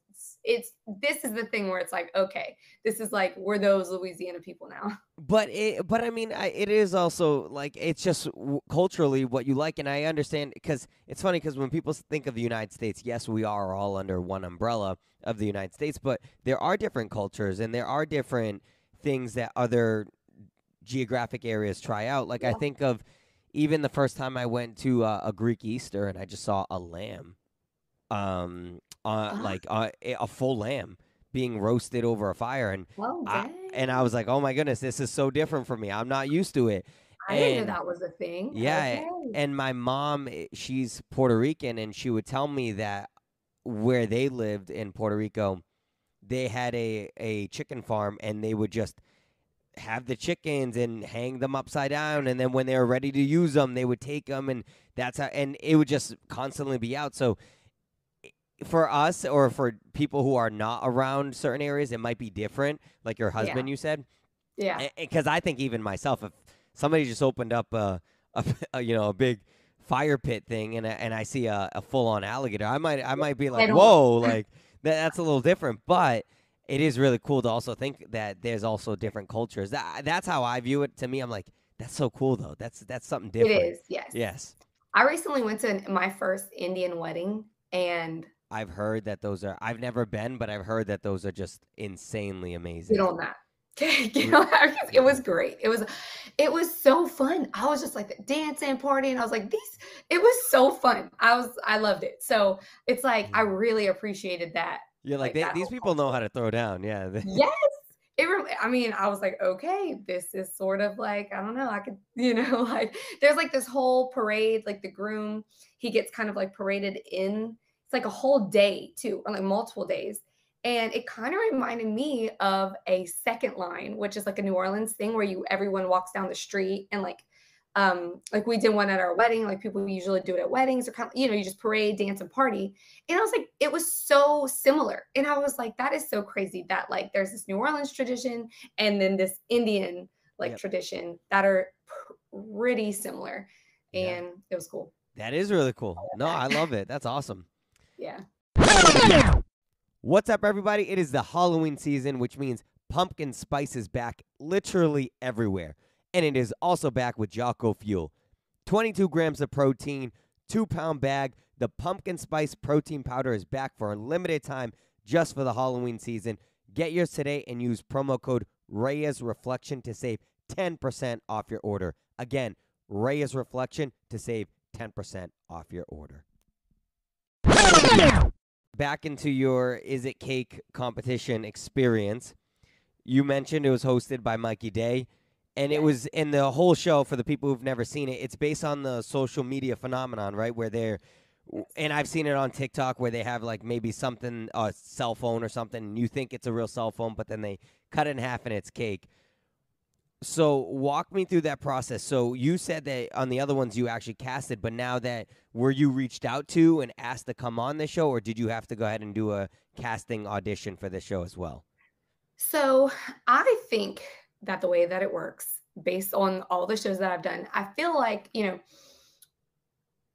It's this is the thing where it's like, okay, this is like we're those Louisiana people now. <laughs> But it, but I mean, I, it is also like it's just w- culturally what you like, and I understand because it's funny because when people think of the United States, yes, we are all under one umbrella of the United States, but there are different cultures and there are different things that other geographic areas try out. Like I think of even the first time I went to uh, a Greek Easter and I just saw a lamb, um, uh, Ah. like uh, a a full lamb being roasted over a fire, and Oh, I, and I was like, oh my goodness, this is so different from me. I'm not used to it. I didn't know that was a thing. Yeah, Okay. And my mom, eh, she's Puerto Rican, and she would tell me that where they lived in Puerto Rico, they had a, a chicken farm, and they would just have the chickens and hang them upside down, and then when they were ready to use them, they would take them, and that's how, and it would just constantly be out. So for us, or for people who are not around certain areas, it might be different. Like your husband, you said Yeah. because I think even myself, if somebody just opened up a, a, <laughs> a you know a big fire pit thing and I- and I see a, a full on alligator, I might I might be like, whoa, <laughs> like that, that's a little different. But it is really cool to also think that there's also different cultures. That that's how I view it. To me, I'm like, that's so cool though. That's that's something different. It is. Yes. Yes, I recently went to my first Indian wedding and I've heard that those are. I've never been, but I've heard that those are just insanely amazing. get on that. Okay, <laughs> get on that. It was great. It was, it was so fun. I was just like dancing, partying. I was like, these. It was so fun. I was, I loved it. So it's like I really appreciated that. You're like, like they, these people know how to throw down. Yeah. <laughs> Yes. It. I mean, I was like, okay, this is sort of like I don't know. I could, <laughs> you know, like there's like this whole parade. Like the groom, he gets kind of like paraded in. It's like a whole day too, or like multiple days. And it kind of reminded me of a second line, which is like a New Orleans thing where you everyone walks down the street and like um like we did one at our wedding, like people usually do it at weddings or kind of, you know, you just parade, dance, and party. And I was like, it was so similar. And I was like, that is so crazy that like there's this New Orleans tradition and then this Indian like Yep. tradition that are pretty similar. Yeah. And it was cool. That is really cool. <laughs> No, I love it. That's awesome. Yeah. What's up, everybody? It is the Halloween season, which means pumpkin spice is back literally everywhere. And it is also back with Jocko Fuel. 22 grams of protein, two pound bag. The pumpkin spice protein powder is back for a limited time just for the Halloween season. Get yours today and use promo code Reyes Reflection to save 10% off your order. Again, Reyes Reflection to save 10% off your order. Back into your Is It Cake competition experience, you mentioned it was hosted by Mikey Day. And it was in the whole show for the people who've never seen it. It's based on the social media phenomenon, right? Where they're, and I've seen it on TikTok where they have like maybe something, a cell phone or something, and you think it's a real cell phone, but then they cut it in half and it's cake. So walk me through that process. So you said that on the other ones you actually casted, but now that were you reached out to and asked to come on the show, or did you have to go ahead and do a casting audition for the show as well? So I think that the way that it works, based on all the shows that I've done, I feel like, you know,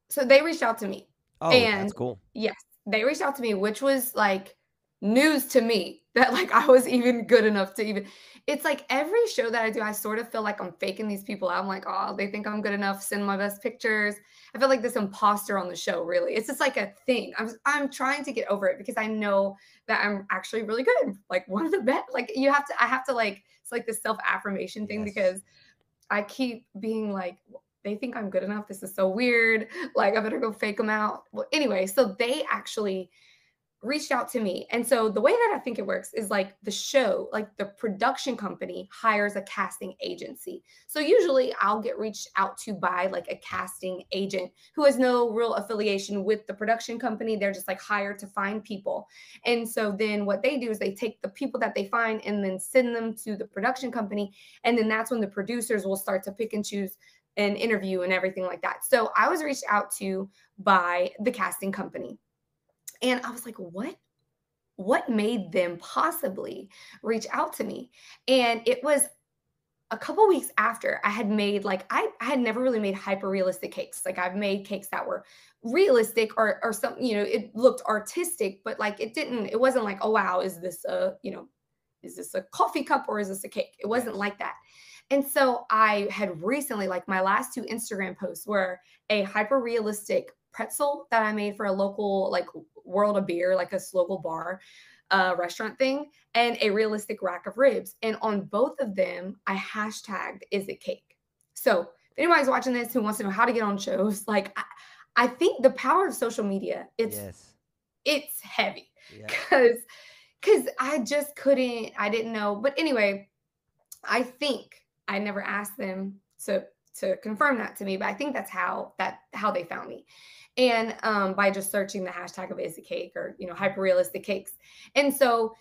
so they reached out to me. Oh, and that's cool. yes, they reached out to me, which was like news to me that like I was even good enough to even it's like every show that I do, I sort of feel like I'm faking these people out. I'm like, oh, they think I'm good enough, send my best pictures. I feel like this imposter on the show, really. It's just like a thing. I'm I'm trying to get over it because I know that I'm actually really good. Like one of the best. Like you have to, I have to like, it's like this self-affirmation thing Yes. because I keep being like, they think I'm good enough. This is so weird. Like I better go fake them out. Well, anyway, so they actually reached out to me. And so the way that I think it works is like the show, like the production company hires a casting agency. So usually I'll get reached out to by like a casting agent who has no real affiliation with the production company. They're just like hired to find people. And so then what they do is they take the people that they find and then send them to the production company. And then that's when the producers will start to pick and choose an interview and everything like that. So I was reached out to by the casting company. And I was like, what? What made them possibly reach out to me? And it was a couple weeks after I had made like I, I had never really made hyper realistic cakes. Like I've made cakes that were realistic or or something, you know, it looked artistic, but like it didn't, it wasn't like, oh wow, is this a, you know, is this a coffee cup or is this a cake? It wasn't like that. And so I had recently, like my last two Instagram posts were a hyper realistic pretzel that I made for a local like world of beer, like a local bar uh, restaurant thing, and a realistic rack of ribs. And on both of them, I hashtagged is it cake. So if anybody's watching this who wants to know how to get on shows, <laughs> like I, I think the power of social media, it's yes. it's heavy Yeah. because because I just couldn't, I didn't know. But anyway, I think I never asked them to to confirm that to me, but I think that's how that how they found me. And um, by just searching the hashtag of is a cake or you know hyper realistic cakes. And so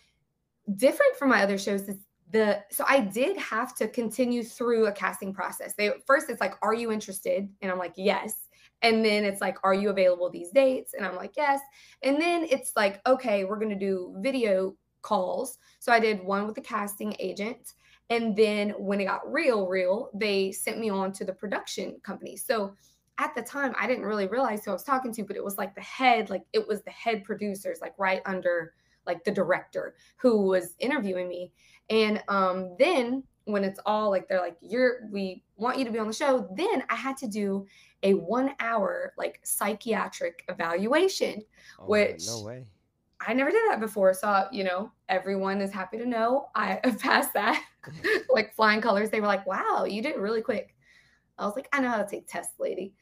different from my other shows is the so I did have to continue through a casting process. They first it's like, are you interested? And I'm like, yes. And then it's like, are you available these dates? And I'm like, yes. And then it's like, okay, we're to do video calls. So I did one with the casting agent. And then when it got real, real, they sent me on to the production company. So at the time, I didn't really realize who I was talking to, but it was like the head, like it was the head producers, like right under like the director who was interviewing me. And um, then when it's all like they're like, you're we want you to be on the show, then I had to do a one hour like psychiatric evaluation. Oh, Which- no way. I never did that before. So, you know, everyone is happy to know I <laughs> passed that. like flying colors. They were like, wow, you did it really quick. I was like, I know how to take tests, lady.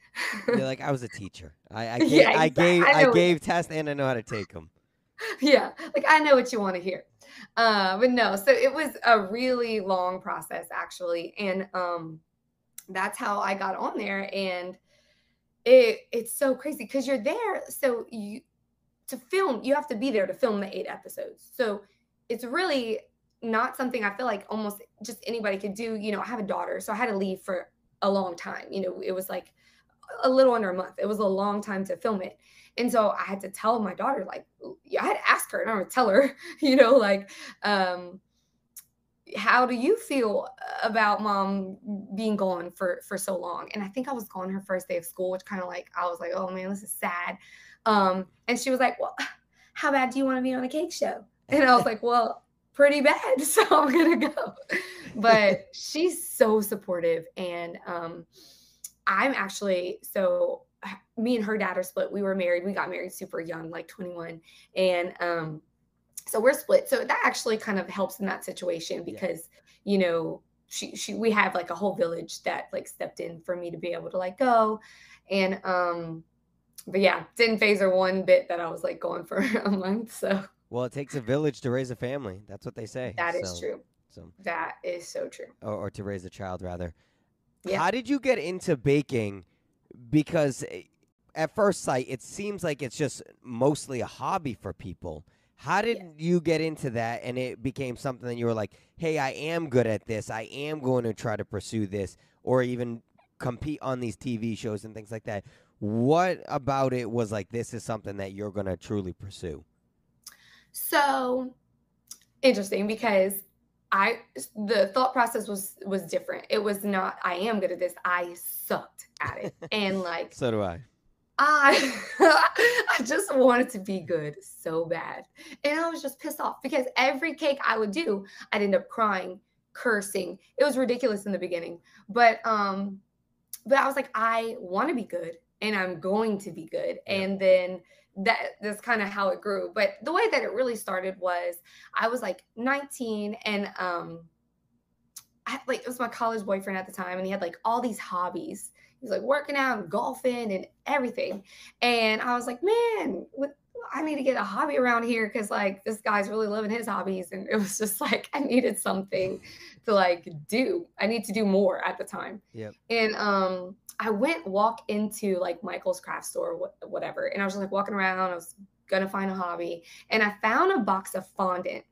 You're <laughs> like I was a teacher. I, I gave Yeah, I gave I I, gave tests and I know how to take them. yeah, like I know what you want to hear. Uh, but no, so it was a really long process actually. And um that's how I got on there. And it it's so crazy because you're there. So you to film, you have to be there to film the eight episodes. So it's really not something I feel like almost just anybody could do. You know, I have a daughter, so I had to leave for a long time. You know, it was like a little under a month. It was a long time to film it. And so I had to tell my daughter, like, I had to ask her and I would tell her, <laughs> you know, like, um, how do you feel about mom being gone for for so long? And I think I was gone her first day of school, which kind of like I was like, oh man, this is sad. Um, and she was like, well, <sighs> how bad do you want to be on a cake show? And I was like, well, pretty bad, <laughs> so I'm gonna go. But she's so supportive, and um, I'm actually so <sighs> me and her dad are split. We were married. We got married super young, like 21. And um, so we're split. So that actually kind of helps in that situation Yeah. because, you know, she she we have like a whole village that like stepped in for me to be able to like go. And um but yeah, didn't phase her one bit that I was like going for <laughs> a month. So well, it takes a village to raise a family. That's what they say. That is so, true. So that is so true. Or, or to raise a child, rather. Yeah. How did you get into baking? Because eh, at first sight, it seems like it's just mostly a hobby for people. How did yes. you get into that and it became something that you were like, hey, I am good at this. I am going to try to pursue this or even compete on these TV shows and things like that. What about it was like, this is something that you're going to truly pursue? So interesting because I the thought process was was different. It was not I am good at this. I sucked at it. <laughs> And like So do I. I <laughs> I just wanted to be good so bad. And I was just pissed off because every cake I would do, I'd end up crying, cursing. It was ridiculous in the beginning. But um but I was like I want to be good and I'm going to be good. Yeah. And then that that's kind of how it grew. But the way that it really started was I was like 19 and um I, like it was my college boyfriend at the time and he had like all these hobbies. He was like working out and golfing and everything. And I was like, man, what I need to get a hobby around here because like this guy's really loving his hobbies. And it was just <laughs> like I needed something to like do. I need to do more at the time. Yeah. And um I went walk into like Michael's craft store, whatever, and I was just like walking around. I was gonna find a hobby, and I found a box of fondant.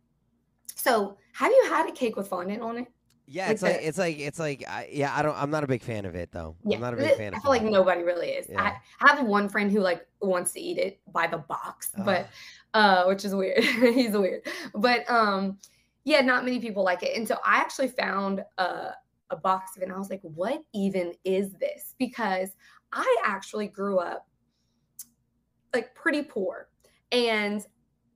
So, have you had a cake with fondant on it? Yeah, it's like, it's like it's like I, yeah. I don't. I'm not a big fan of it though. Yeah, I'm not a big fan. I feel like nobody really is. Yeah. I, I, have one friend who like wants to eat it by the box, but uh, which is weird. <laughs> He's weird, but um, yeah, not many people like it. And so I actually found uh a box of it and I was like, what even is this? Because I actually grew up like pretty poor. And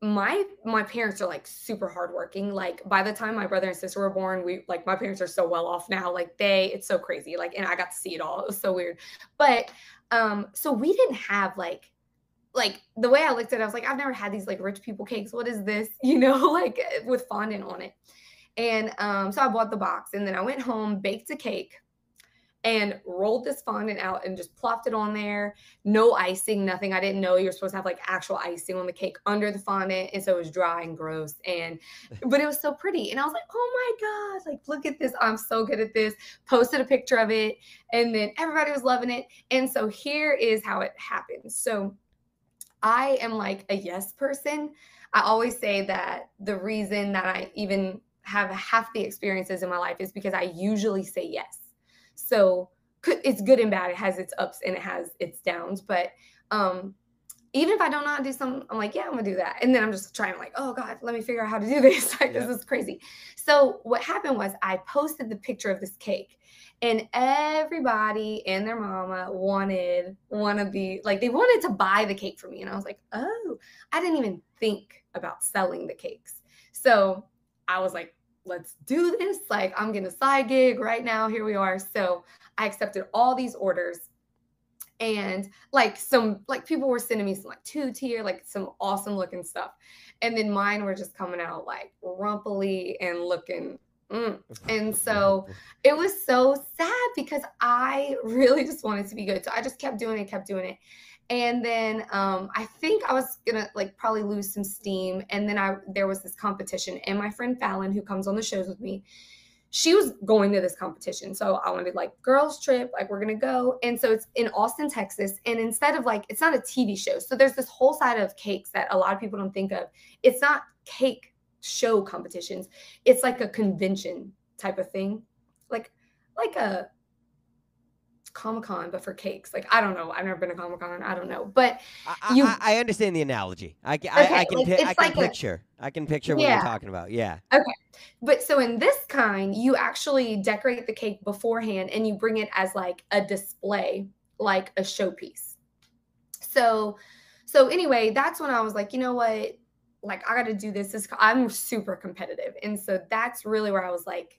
my my parents are like super hardworking. Like by the time my brother and sister were born, we like my parents are so well off now. Like they, it's so crazy. Like, and I got to see it all. It was so weird. But um, so we didn't have like like the way I looked at it, I was like, I've never had these like rich people cakes. What is this? <laughs> You know, like with fondant on it. And um, so I bought the box and then I went home, baked a cake, and rolled this fondant out and just plopped it on there. No icing, nothing. I didn't know you're supposed to have like actual icing on the cake under the fondant. And so it was dry and gross. And but it was so pretty. And I was like, oh my gosh, like look at this. I'm so good at this. Posted a picture of it. And then everybody was loving it. And so here is how it happened. So I am like a yes person. I always say that the reason that I even have half the experiences in my life is because I usually say yes. So it's good and bad. It has its ups and it has its downs. But um, even if I don't know how to do something, I'm like, yeah, I'm gonna do that. And then I'm just trying like, oh God, let me figure out how to do <laughs> this. like yeah. this is crazy. So what happened was I posted the picture of this cake and everybody and their mama wanted one of the like they wanted to buy the cake for me. And I was like, oh, I didn't even think about selling the cakes. So I was like, let's do this. Like, I'm getting a side gig right now. Here we are. So I accepted all these orders. And like some, like people were sending me some like two tier, like some awesome looking stuff. And then mine were just coming out like rumply and looking Mm. And so it was so sad because I <laughs> really just wanted to be good. So I just kept doing it, kept doing it and then um, I think I was gonna like probably lose some steam. And then I there was this competition, and my friend Fallon, who comes on the shows with me, she was going to this competition. So I wanted like girls trip, like we're gonna go. And so it's in Austin, Texas. And instead of like it's not a TV show, so there's this whole side of cakes that a lot of people don't think of. It's not cake show competitions. It's like a convention type of thing, like like a Comic Con, but for cakes. Like I don't know. I've never been to Comic Con. I don't know. But I, you, I, I understand the analogy. I, okay, I, I can, like, I can like picture. A, I can picture what yeah. you're talking about. Yeah. Okay. But so in this kind, you actually decorate the cake beforehand, and you bring it as like a display, like a showpiece. So, so anyway, that's when I was like, you know what? Like I got to do this. This I'm super competitive, and so that's really where I was like,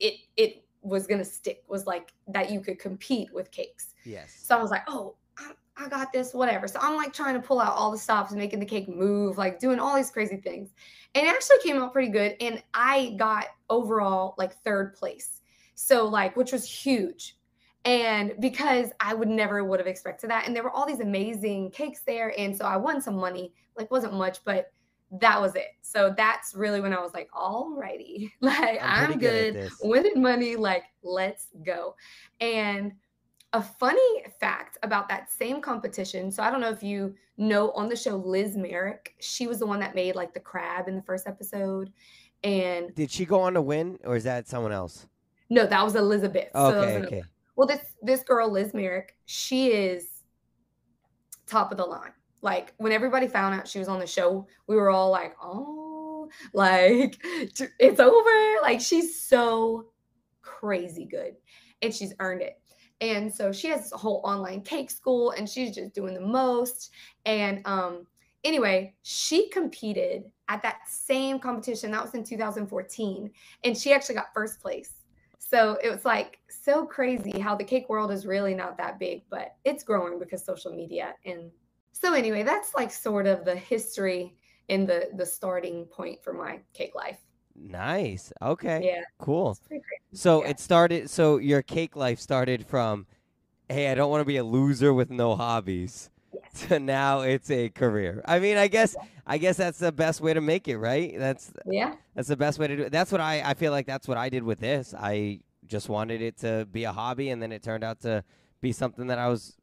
it it was gonna stick was like that you could compete with cakes. Yes. So I was like, oh, I, I got this, whatever. So I'm like trying to pull out all the stops, making the cake move, like doing all these crazy things. And it actually came out pretty good. And I got overall like third place. So like, which was huge. and because I would never would have expected that. And there were all these amazing cakes there. And so I won some money, like wasn't much, but that was it. So that's really when I was like, alrighty, <laughs> like I'm, I'm good, good winning money, like let's go. And a funny fact about that same competition. So I don't know if you know on the show Liz Marek, she was the one that made like the crab in the first episode. And did she go on to win or is that someone else? No, that was Elizabeth. Okay, so okay. Well, this this girl, Liz Marek, she is top of the line. Like when everybody found out she was on the show, we were all like, "Oh, like it's over." Like she's so crazy good, and she's earned it. And so she has a whole online cake school, and she's just doing the most. And um, anyway, she competed at that same competition. That was in 2014, and she actually got first place. So it was like so crazy how the cake world is really not that big, but it's growing because social media. And so anyway, that's like sort of the history and the the starting point for my cake life. Nice. Okay. Yeah. Cool. So yeah. it started. So your cake life started from, hey, I don't want to be a loser with no hobbies. Yes. To now it's a career. I mean, I guess I guess that's the best way to make it, right? That's yeah. That's the best way to do it. That's what I I feel like that's what I did with this. I just wanted it to be a hobby, and then it turned out to be something that I was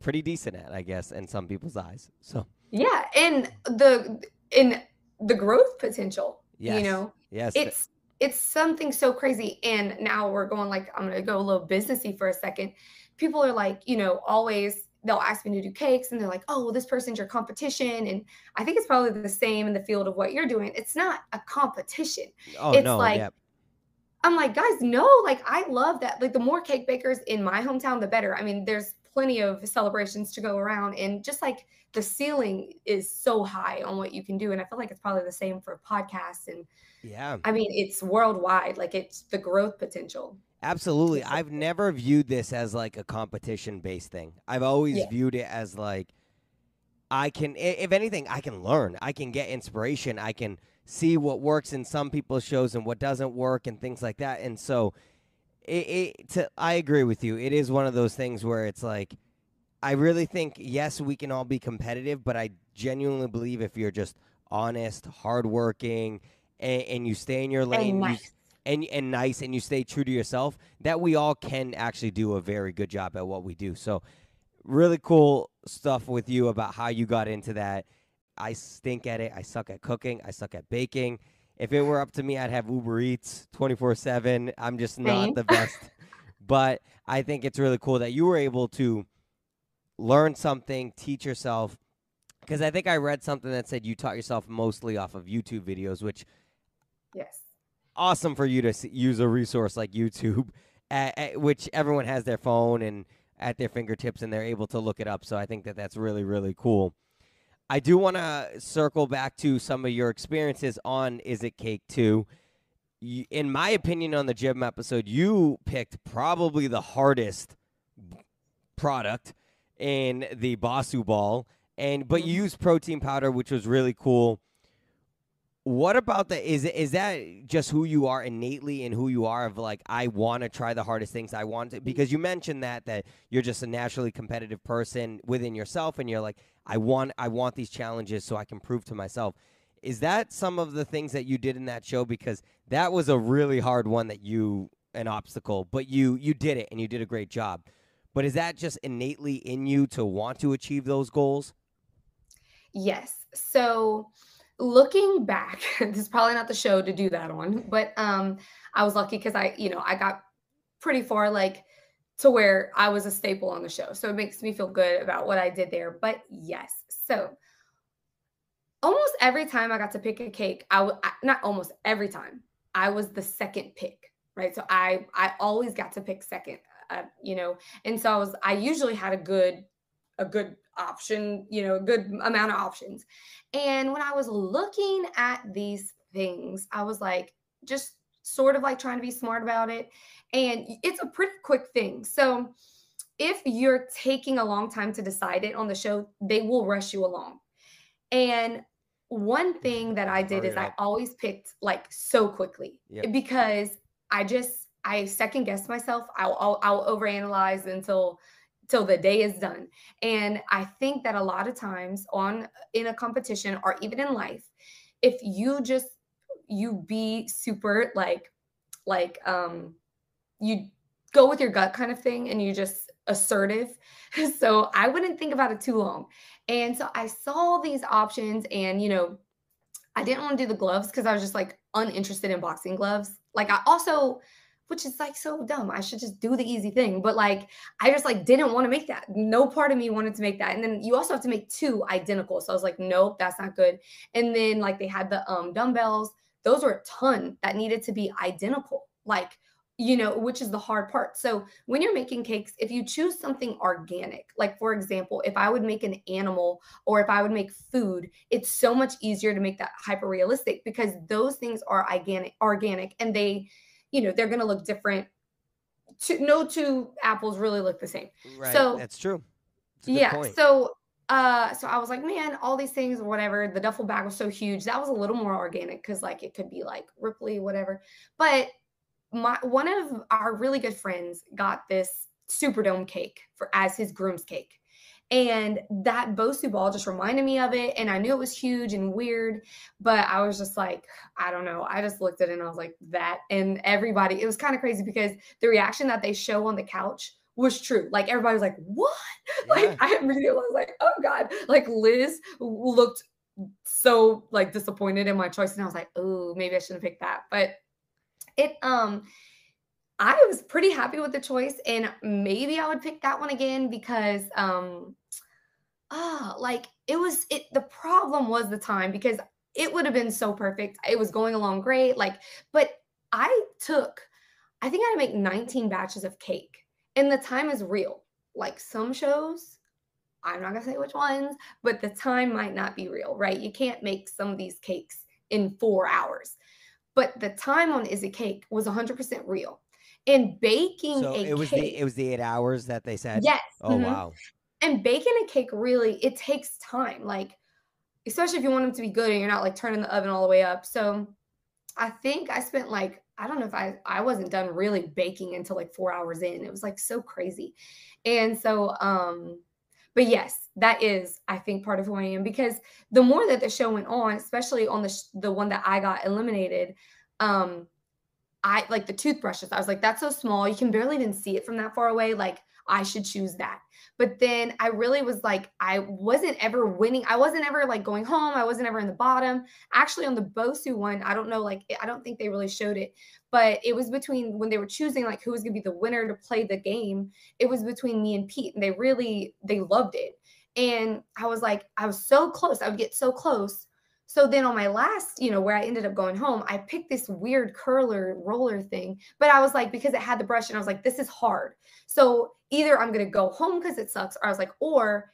pretty decent at, I guess, in some people's eyes. So yeah, and the in the growth potential, yes. you know, yes, it's it's something so crazy. And now we're going like I'm gonna go a little businessy for a second. People are like, you know, always they'll ask me to do cakes and they're like, oh, well, this person's your competition. And I think it's probably the same in the field of what you're doing. It's not a competition. Oh, it's no, like yeah. I'm like, guys, no, like I love that. Like the more cake bakers in my hometown, the better. I mean, there's plenty of celebrations to go around and just like the ceiling is so high on what you can do and i feel like it's probably the same for podcasts and yeah. I mean it's worldwide like it's the growth potential. Absolutely. I've never viewed this as like a competition based thing. I've always yeah. viewed it as like i can if anything i can learn. I can get inspiration. I can see what works in some people's shows and what doesn't work and things like that and so it, it to, I agree with you. It is one of those things where it's like, I really think yes, we can all be competitive, but I genuinely believe if you're just honest, hardworking, and, and you stay in your lane, and nice. You, and and nice, and you stay true to yourself, that we all can actually do a very good job at what we do. So, really cool stuff with you about how you got into that. I stink at it. I suck at cooking. I suck at baking. If it were up to me, I'd have Uber Eats 24 7. I'm just not the best. <laughs> but I think it's really cool that you were able to learn something, teach yourself. Because I think I read something that said you taught yourself mostly off of YouTube videos, which yes, awesome for you to use a resource like YouTube, <laughs> at, at, which everyone has their phone and at their fingertips, and they're able to look it up. So I think that that's really really cool. I do want to circle back to some of your experiences on Is It Cake Too. In my opinion, on the gym episode, you picked probably the hardest product in the Bosu ball, and but you mm-hmm. used protein powder, which was really cool. What about the is is that just who you are innately and who you are of like I want to try the hardest things I want to because you mentioned that that you're just a naturally competitive person within yourself and you're like I want I want these challenges so I can prove to myself. Is that some of the things that you did in that show because that was a really hard one that you an obstacle but you you did it and you did a great job. But is that just innately in you to want to achieve those goals? Yes. So looking back, <laughs> this is probably not the show to do that on, but um, I was lucky because I, you know, I got pretty far, like to where I was a staple on the show. So it makes me feel good about what I did there. But yes, so almost every time I got to pick a cake, I would not almost every time I was the second pick, right? So I I always got to pick second, uh, you know, and so I was I usually had a good a good option, you know, a good amount of options. And when I was looking at these things, I was like, just sort of like trying to be smart about it. And it's a pretty quick thing. So if you're taking a long time to decide it on the show, they will rush you along. And one thing that I did is I always picked like so quickly yep. Eh, because I just I second guess myself. I'll, I'll I'll overanalyze until till the day is done. And I think that a lot of times on in a competition or even in life, if you just you be super like like um you go with your gut kind of thing and you just assertive. <laughs> So I wouldn't think about it too long. And so I saw these options and you know I didn't want to do the gloves because I was just like uninterested in boxing gloves. Like I also which is like so dumb. I should just do the easy thing. But like, I just like didn't want to make that. No part of me wanted to make that. And then you also have to make two identical. So I was like, nope, that's not good. And then like they had the um dumbbells. Those were a ton that needed to be identical. Like, you know, which is the hard part. So when you're making cakes, if you choose something organic, like for example, if I would make an animal or if I would make food, it's so much easier to make that hyper realistic because those things are organic, organic, and they you know, they're going to look different. Two, no two apples really look the same. Right. So that's true. yeah. Point. So, uh, so I was like, man, all these things, whatever. The duffel bag was so huge. That was a little more organic because, like, it could be like Ripley, whatever. But my one of our really good friends got this Superdome cake for as his groom's cake. And that Bosu ball just reminded me of it. And I knew it was huge and weird, but I was just like, I don't know. I just looked at it and I was like, that. And everybody, it was kind of crazy because the reaction that they show on the couch was true. Like everybody was like, what? <laughs> Yeah. Like I immediately was like, oh God. Like Liz looked so like disappointed in my choice. And I was like, oh, maybe I shouldn't pick that. But it um I was pretty happy with the choice, and maybe I would pick that one again because, um, ah, like it was it. The problem was the time because it would have been so perfect. It was going along great, like, but I took, I think I had to make 19 batches of cake, and the time is real. Like some shows, I'm not gonna say which ones, but the time might not be real, right? You can't make some of these cakes in four hours. But the time on Is It Cake was 100% real and baking so it was cake, the it was the eight hours that they said yes oh mm-hmm. wow and baking a cake really it takes time like especially if you want them to be good and you're not like turning the oven all the way up so i think i spent like i don't know if i i wasn't done really baking until like four hours in it was like so crazy and so um but yes that is i think part of who i am because the more that the show went on especially on the sh- the one that i got eliminated um I like the toothbrushes. I was like, that's so small. You can barely even see it from that far away. Like, I should choose that. But then I really was like, I wasn't ever winning. I wasn't ever like going home. I wasn't ever in the bottom. Actually, on the Bosu one, I don't know, like, I don't think they really showed it, but it was between when they were choosing like who was going to be the winner to play the game, it was between me and Pete. And they really, they loved it. And I was like, I was so close. I would get so close so then on my last, you know, where I ended up going home, I picked this weird curler roller thing, but I was like, because it had the brush and I was like, this is hard. So either I'm going to go home because it sucks, or I was like, or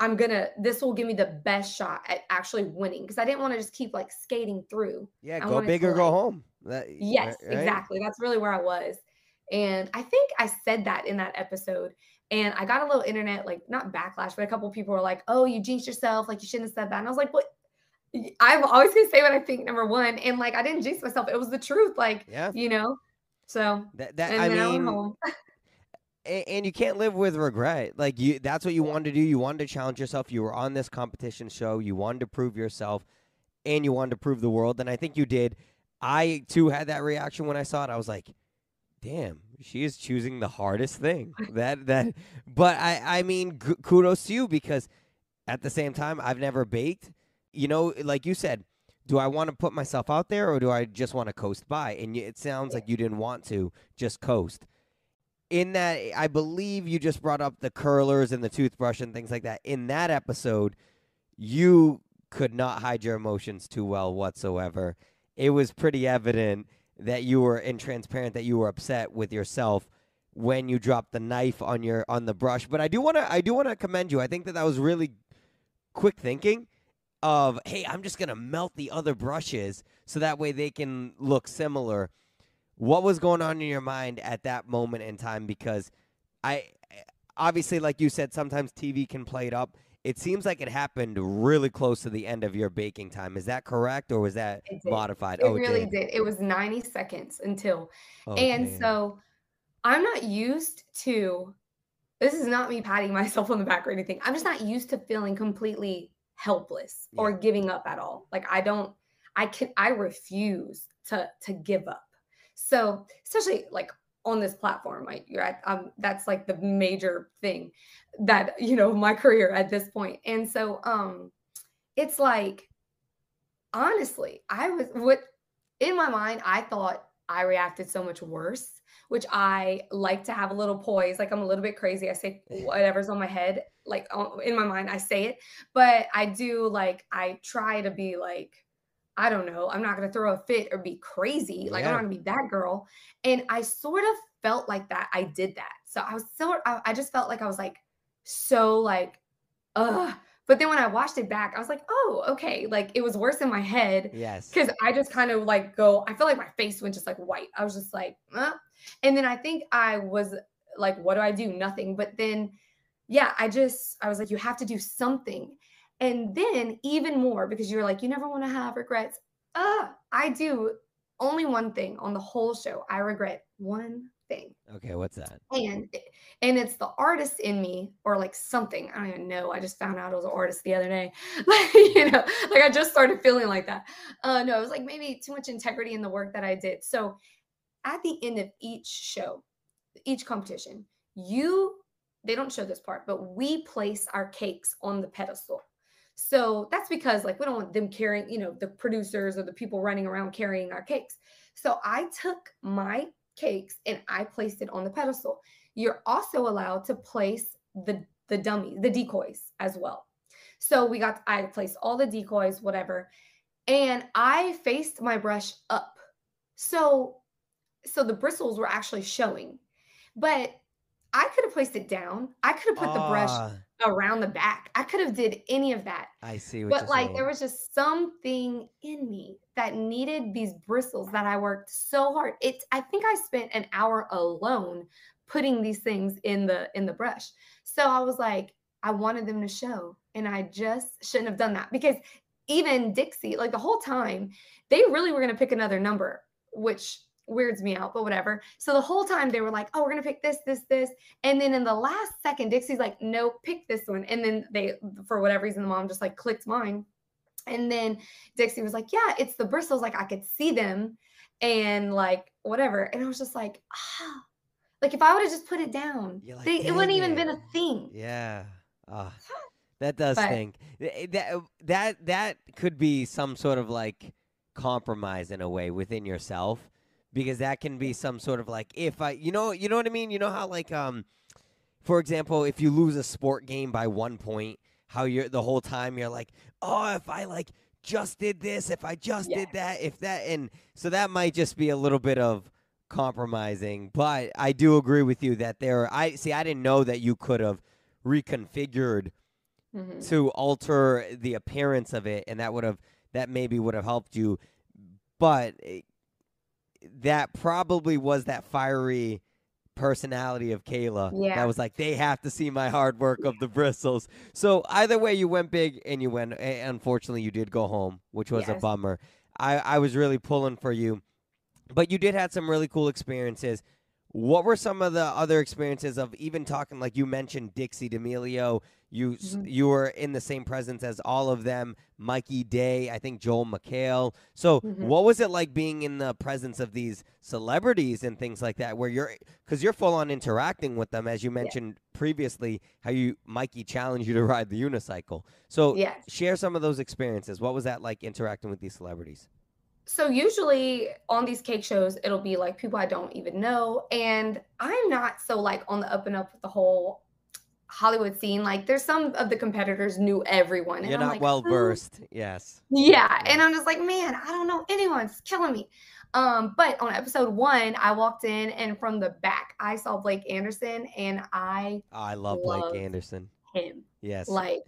I'm going to, this will give me the best shot at actually winning because I didn't want to just keep like skating through. Yeah, I go big or like, go home. That, yes, right? exactly. That's really where I was. And I think I said that in that episode. And I got a little internet, like not backlash, but a couple people were like, oh, you jinxed yourself. Like you shouldn't have said that. And I was like, what? I'm always gonna say what I think. Number one, and like I didn't jinx myself. It was the truth. Like, yeah, you know. So that, that I mean, and, <laughs> and you can't live with regret. Like you, that's what you wanted to do. You wanted to challenge yourself. You were on this competition show. You wanted to prove yourself, and you wanted to prove the world. And I think you did. I too had that reaction when I saw it. I was like, "Damn, she is choosing the hardest thing." <laughs> that that, but I I mean, kudos to you because at the same time, I've never baked you know, like you said, do I want to put myself out there or do I just want to coast by? And it sounds like you didn't want to just coast. In that, I believe you just brought up the curlers and the toothbrush and things like that. In that episode, you could not hide your emotions too well whatsoever. It was pretty evident that you were and transparent that you were upset with yourself when you dropped the knife on your on the brush. But I do want to I do want to commend you. I think that that was really quick thinking of hey, I'm just gonna melt the other brushes so that way they can look similar. What was going on in your mind at that moment in time? Because I obviously, like you said, sometimes TV can play it up. it seems like it happened really close to the end of your baking time. Is that correct, or was that It modified? It oh, really it did. It was 90 seconds until. Okay. And so I'm not used to this is not me patting <laughs> myself on the back or anything. I'm just not used to feeling completely helpless or giving up at all. Like I don't I can I refuse to to give up. So, especially like on this platform, like you're at um that's like the major thing that you know my <laughs> career at this point. And so um it's like honestly, I was what in my mind, I thought I reacted so much worse, which I like to have a little poise. Like I'm a little bit crazy. I say whatever's on my head, like in my mind, I say it. But I do like I try to be like, I don't know, I'm not gonna throw a fit or be crazy. Like I'm not gonna be that girl. And I sort of felt like that. I did that. So I was so I, I just felt like I was like so like, ugh. But then when I watched it back, I was like, oh, okay. Like it was worse in my head yes. because I just kind of like go, I feel like my face went just like white. I was just like, uh. And then I think I was like, what do I do? Nothing. But then, yeah, I just, I was like, you have to do something. And then even more because you're like, you never want to have regrets. Uh, I do only one thing on the whole show. I regret one thing Okay, what's that? and and it's the artist in me or like something i don't even know i just found out it was an artist the other day <laughs> like you know like i just started feeling like that uh no it was like maybe too much integrity in the work that i did so at the end of each show each competition you they don't show this part but we place our cakes on the pedestal so that's because like we don't want them carrying you know the producers or the people running around carrying our cakes so i took my cakes and I placed it on the pedestal. You're also allowed to place the the dummies, the decoys as well. So we got I placed all the decoys, whatever, and I faced my brush up. So so the bristles were actually showing, but I could have placed it down. I could have put the brush Ah, around the back. I could have did any of that I see what but like saying. there was just something in me that needed these bristles that I worked so hard. It I think I spent an hour alone putting these things in the in the brush. So I was like I wanted them to show and I just shouldn't have done that because even Dixie like the whole time they really were going to pick another number which weirds me out but whatever. So the whole time they were like, "Oh, we're going to pick this this this." And then in the last second, Dixie's like, no, pick this one. And then they, for whatever reason, the mom just like clicked mine. And then Dixie was like, yeah, it's the bristles. Like I could see them and like whatever. And I was just like, ah, like if I would have just put it down, like, they, it wouldn't "Dang even been a thing. Yeah. Ah, <sighs> that does But- stink. Th- That that that could be some sort of like compromise in a way within yourself because that can be some sort of like if I you know you know what I mean you know how like um for example if you lose a sport game by 1 point how you're the whole time you're like oh if I like just did this if I just did that if that and so that might just be a little bit of compromising but I do agree with you that there I see I didn't know that you could have reconfigured Mhm. to alter the appearance of it and that would have that maybe would have helped you but it- that probably was that fiery personality of Kayla Yeah. that was like they have to see my hard work of the bristles so either way you went big and you went unfortunately you did go home which was a bummer I I was really pulling for you but you did have some really cool experiences what were some of the other experiences of even talking like you mentioned Dixie D'Amelio? You s Mhm. you were in the same presence as all of them, Mikey Day, I think Joel McHale. So Mhm. what was it like being in the presence of these celebrities and things like that, where you're because you're full on interacting with them, as you mentioned previously, how you Mikey challenged you to <laughs> ride the unicycle. So yeah. share some of those experiences. What was that like interacting with these celebrities? So usually on these cake shows, it'll be like people I don't even know. And I'm not so like on the up and up with the whole Hollywood scene. Like there's some of the competitors knew everyone. And You're I'm not like, well "Who versed. Yes. Yeah, and I'm just like, man, I don't know anyone. It's killing me. Um, but on episode one, I walked in and from the back, I saw Blake Anderson and I Oh, I love Blake Anderson. him. Yes. Like,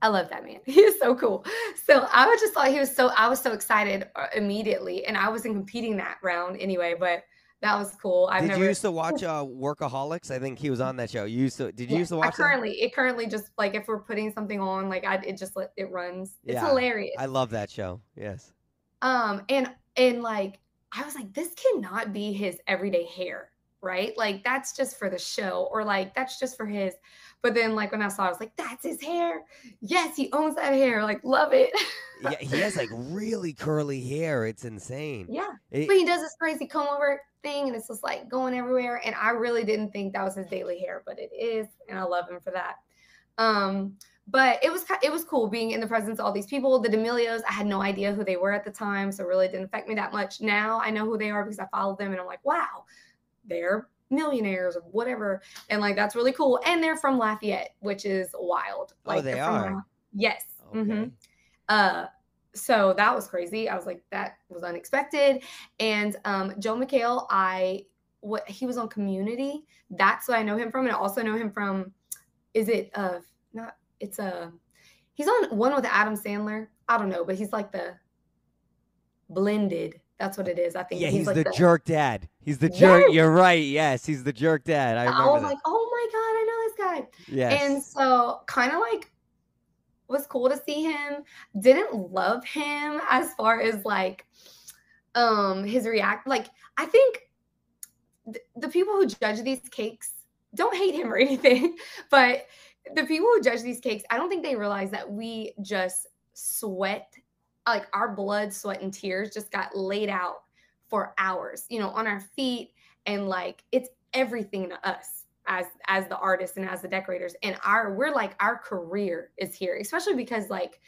I love that man. <laughs> He is so cool. So I was just thought he was so I was so excited uh, immediately, and I wasn't competing that round anyway. But that was cool. I've did never you used to watch uh, Workaholics? I think he was on that show. You used to? Did you Yeah, used to I watch that? currently it currently just like if we're putting something on, like I it just let it runs. It's Yeah, hilarious. I love that show. Yes. Um, and and like I was like, this cannot be his everyday hair, right? Like that's just for the show, or like that's just for his. But then like when I saw, it, I was like, that's his hair. Yes, he owns that hair. Like love it. Yeah, he has like really curly hair. It's insane. yeah, It- but he does this crazy comb over thing, and it's just like going everywhere. And I really didn't think that was his daily hair, but it is, and I love him for that. Um, but it was it was cool being in the presence of all these people. The D'Amelios, I had no idea who they were at the time, so it really didn't affect me that much. Now I know who they are because I followed them, and I'm like, wow, they're millionaires or whatever, and like that's really cool. And they're from Lafayette, which is wild. Oh, Like they they're from Yes. okay. mhm. Uh, so that was crazy. I was like, that was unexpected. And um, Joel McHale, I what he was on Community. That's what I know him from, and I also know him from. Is it uh not? It's a. he's on one with Adam Sandler. I don't know, but he's like the blended. That's what it is. I think. Yeah, he's, like the, jerk dad. He's the jerk. Yes. You're right. Yes, he's the jerk dad. I I, was that. like, oh my god, I know this guy. yes. And so kind of like was cool to see him. Didn't love him as far as like um his react like I think th- the people who judge these cakes don't hate him or <laughs> anything, but the people who judge these cakes, I don't think they realize that we just sweat like our blood, sweat, and tears just got laid out for hours, you know, on our feet and like it's everything to us as as the artists and as the decorators. And our we're like our career is here especially because like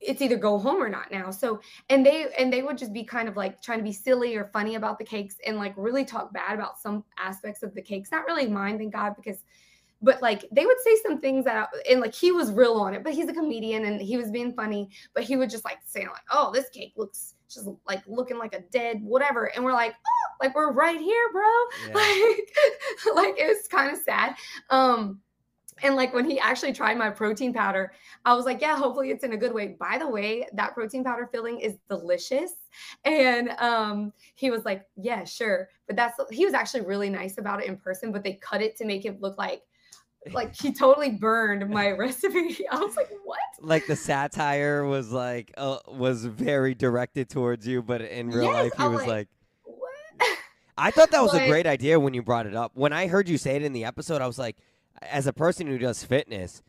it's either go home or not now. So and they and they would just be kind of like trying to be silly or funny about the cakes and like really talk bad about some aspects of the cakes. Not really mine thank god because but like they would say some things that and like he was real on it but he's a comedian and he was being funny but he would just like say like oh this cake looks just like looking like a dead whatever and we're like oh like we're right here bro. Yeah. like <laughs> like it was kind of sad. Um and like when he actually tried my protein powder i was like yeah hopefully it's in a good way. By the way that protein powder filling is delicious. And um he was like yeah sure. But that's he was actually really nice about it in person but they cut it to make it look like like he totally burned my <laughs> recipe i was like what like the satire was like uh, was very directed towards you, but in real Yes, life he I'm was like, like. what I thought that was a great idea when you brought it up. When I heard you say it in the episode, I was like, as a person who does fitness,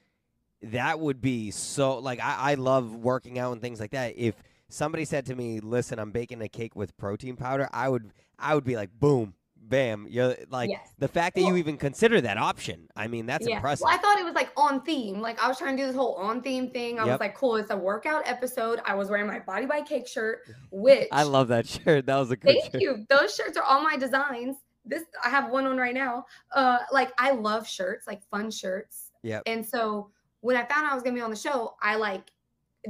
that would be so like I, I love working out and things like that. If somebody said to me, "Listen, I'm baking a cake with protein powder," I would I would be like, "Boom, bam!" You're like Yes. the fact that you even consider that option. I mean, that's yeah. impressive. Well, I thought it was like on theme. Like I was trying to do this whole on theme thing. I Yep. was like, cool, it's a workout episode. I was wearing my Body by Cake shirt, <laughs> which I love that shirt. That was a good Thank shirt. you. Those shirts are all my designs. This I have one on right now. Uh like I love shirts, like fun shirts. Yep. And so when I found I was gonna be on the show, I like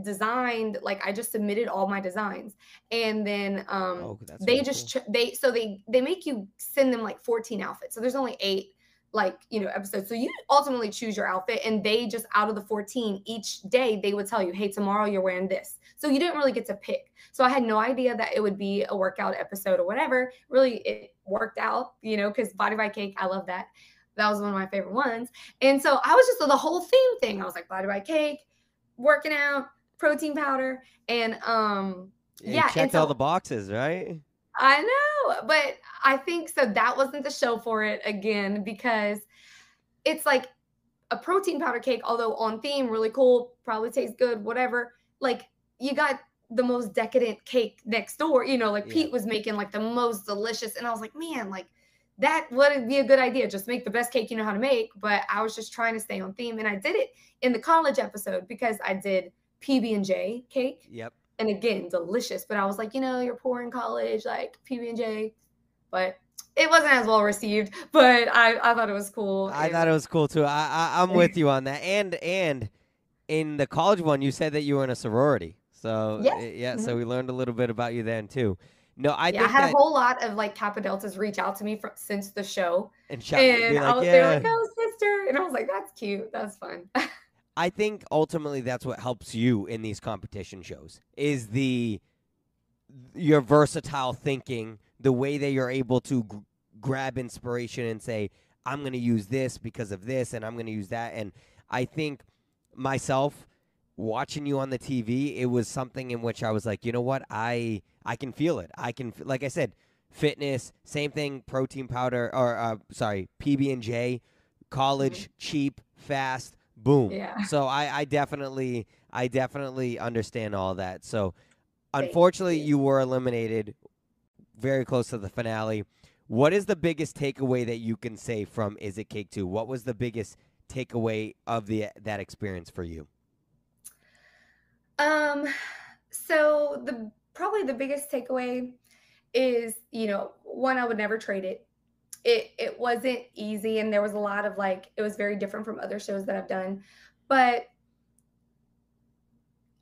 designed like I just submitted all my designs. And then um Oh, they really just cool. ch- they so they they make you send them like 14 outfits. So there's only 8 like, you know, episodes. So you ultimately choose your outfit and they just out of the 14 each day they would tell you, "Hey, tomorrow you're wearing this." So you didn't really get to pick. So I had no idea that it would be a workout episode or whatever. Really, it worked out, you know, because Body by Cake, I love that. That was one of my favorite ones. And so I was just the whole theme thing. I was like, Body by Cake, working out, protein powder, and um, You yeah, and checked all the boxes, right? I know, but I think so. That wasn't the show for it again because it's like a protein powder cake, although on theme, really cool, probably tastes good, whatever. Like you got the most decadent cake next door, you know, like Yeah. Pete was making like the most delicious, and I was like, man, like that would be a good idea. Just make the best cake you know how to make. But I was just trying to stay on theme, and I did it in the college episode because I did PB and J cake Yep. and again delicious but i was like you know you're poor in college like pb&j but it wasn't as well received but i i thought it was cool I and- thought it was cool too. I, I I'm <laughs> with you on that. And and in the college one, you said that you were in a sorority. So uh, yeah, so we learned a little bit about you then too. No, I yeah, think I had that a whole lot of like Kappa Deltas reach out to me from since the show, and shout, and I was yeah. there like, "Oh, sister," and I was like, "That's cute. That's fun." <laughs> I think ultimately that's what helps you in these competition shows is the your versatile thinking, the way that you're able to g- grab inspiration and say, I'm going to use this because of this and I'm going to use that. And I think myself watching you on the TV, it was something in which I was like, you know what? I I can feel it. I can like I said, fitness, same thing, protein powder or uh, sorry, PB and J, college, mm-hmm. cheap, fast, boom. Yeah. <laughs> So I I definitely I definitely understand all that. So unfortunately, you. you were eliminated very close to the finale. What is the biggest takeaway that you can say from Is It Cake Too? What was the biggest takeaway of the that experience for you? Um so the probably the biggest takeaway is, you know, one I would never trade it. It it wasn't easy and there was a lot of like it was very different from other shows that I've done. But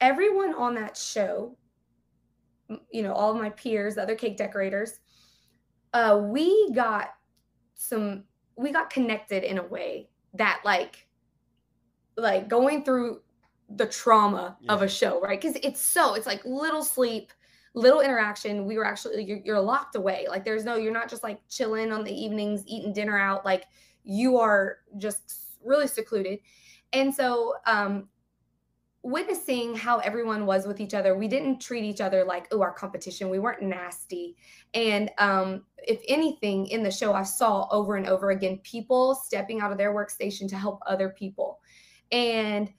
everyone on that show, you know, all of my peers, other cake decorators, uh, we got some, we got connected in a way that like, like going through the trauma yeah. of a show, right? Because it's so, it's like little sleep, little interaction. We were actually, you're, you're locked away. Like there's no, you're not just like chilling on the evenings, eating dinner out. Like you are just really secluded. And so um, witnessing how everyone was with each other we didn't treat each other like oh our competition we weren't nasty and um, if anything in the show i saw over and over again people stepping out of their workstation to help other people and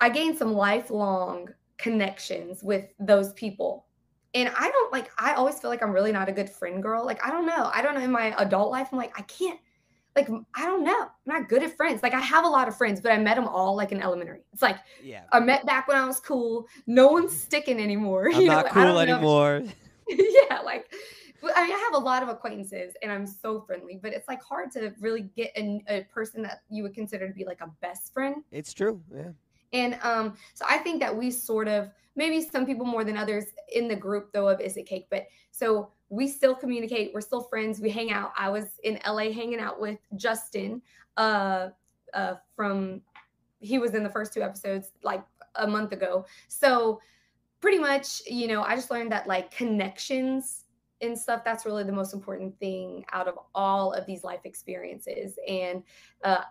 i gained some lifelong connections with those people and i don't like i always feel like i'm really not a good friend girl like i don't know i don't know in my adult life i'm like i can't like I don't know. I'm not good at friends. Like I have a lot of friends, but I met them all like in elementary. It's like yeah, I met back when I was cool. No one's <laughs> sticking anymore. <laughs> I'm not know? cool anymore. <laughs> yeah, like I mean, I have a lot of acquaintances and I'm so friendly, but it's like hard to really get a, a person that you would consider to be like a best friend. It's true. Yeah. And um, so I think that we sort of maybe some people more than others in the group though of Is It Cake, but so we still communicate. We're still friends. We hang out. I was in LA hanging out with Justin uh, uh, from, he was in the first two episodes like a month ago. So pretty much, you know, I just learned that like connections and stuff, that's really the most important thing out of all of these life experiences. And uh,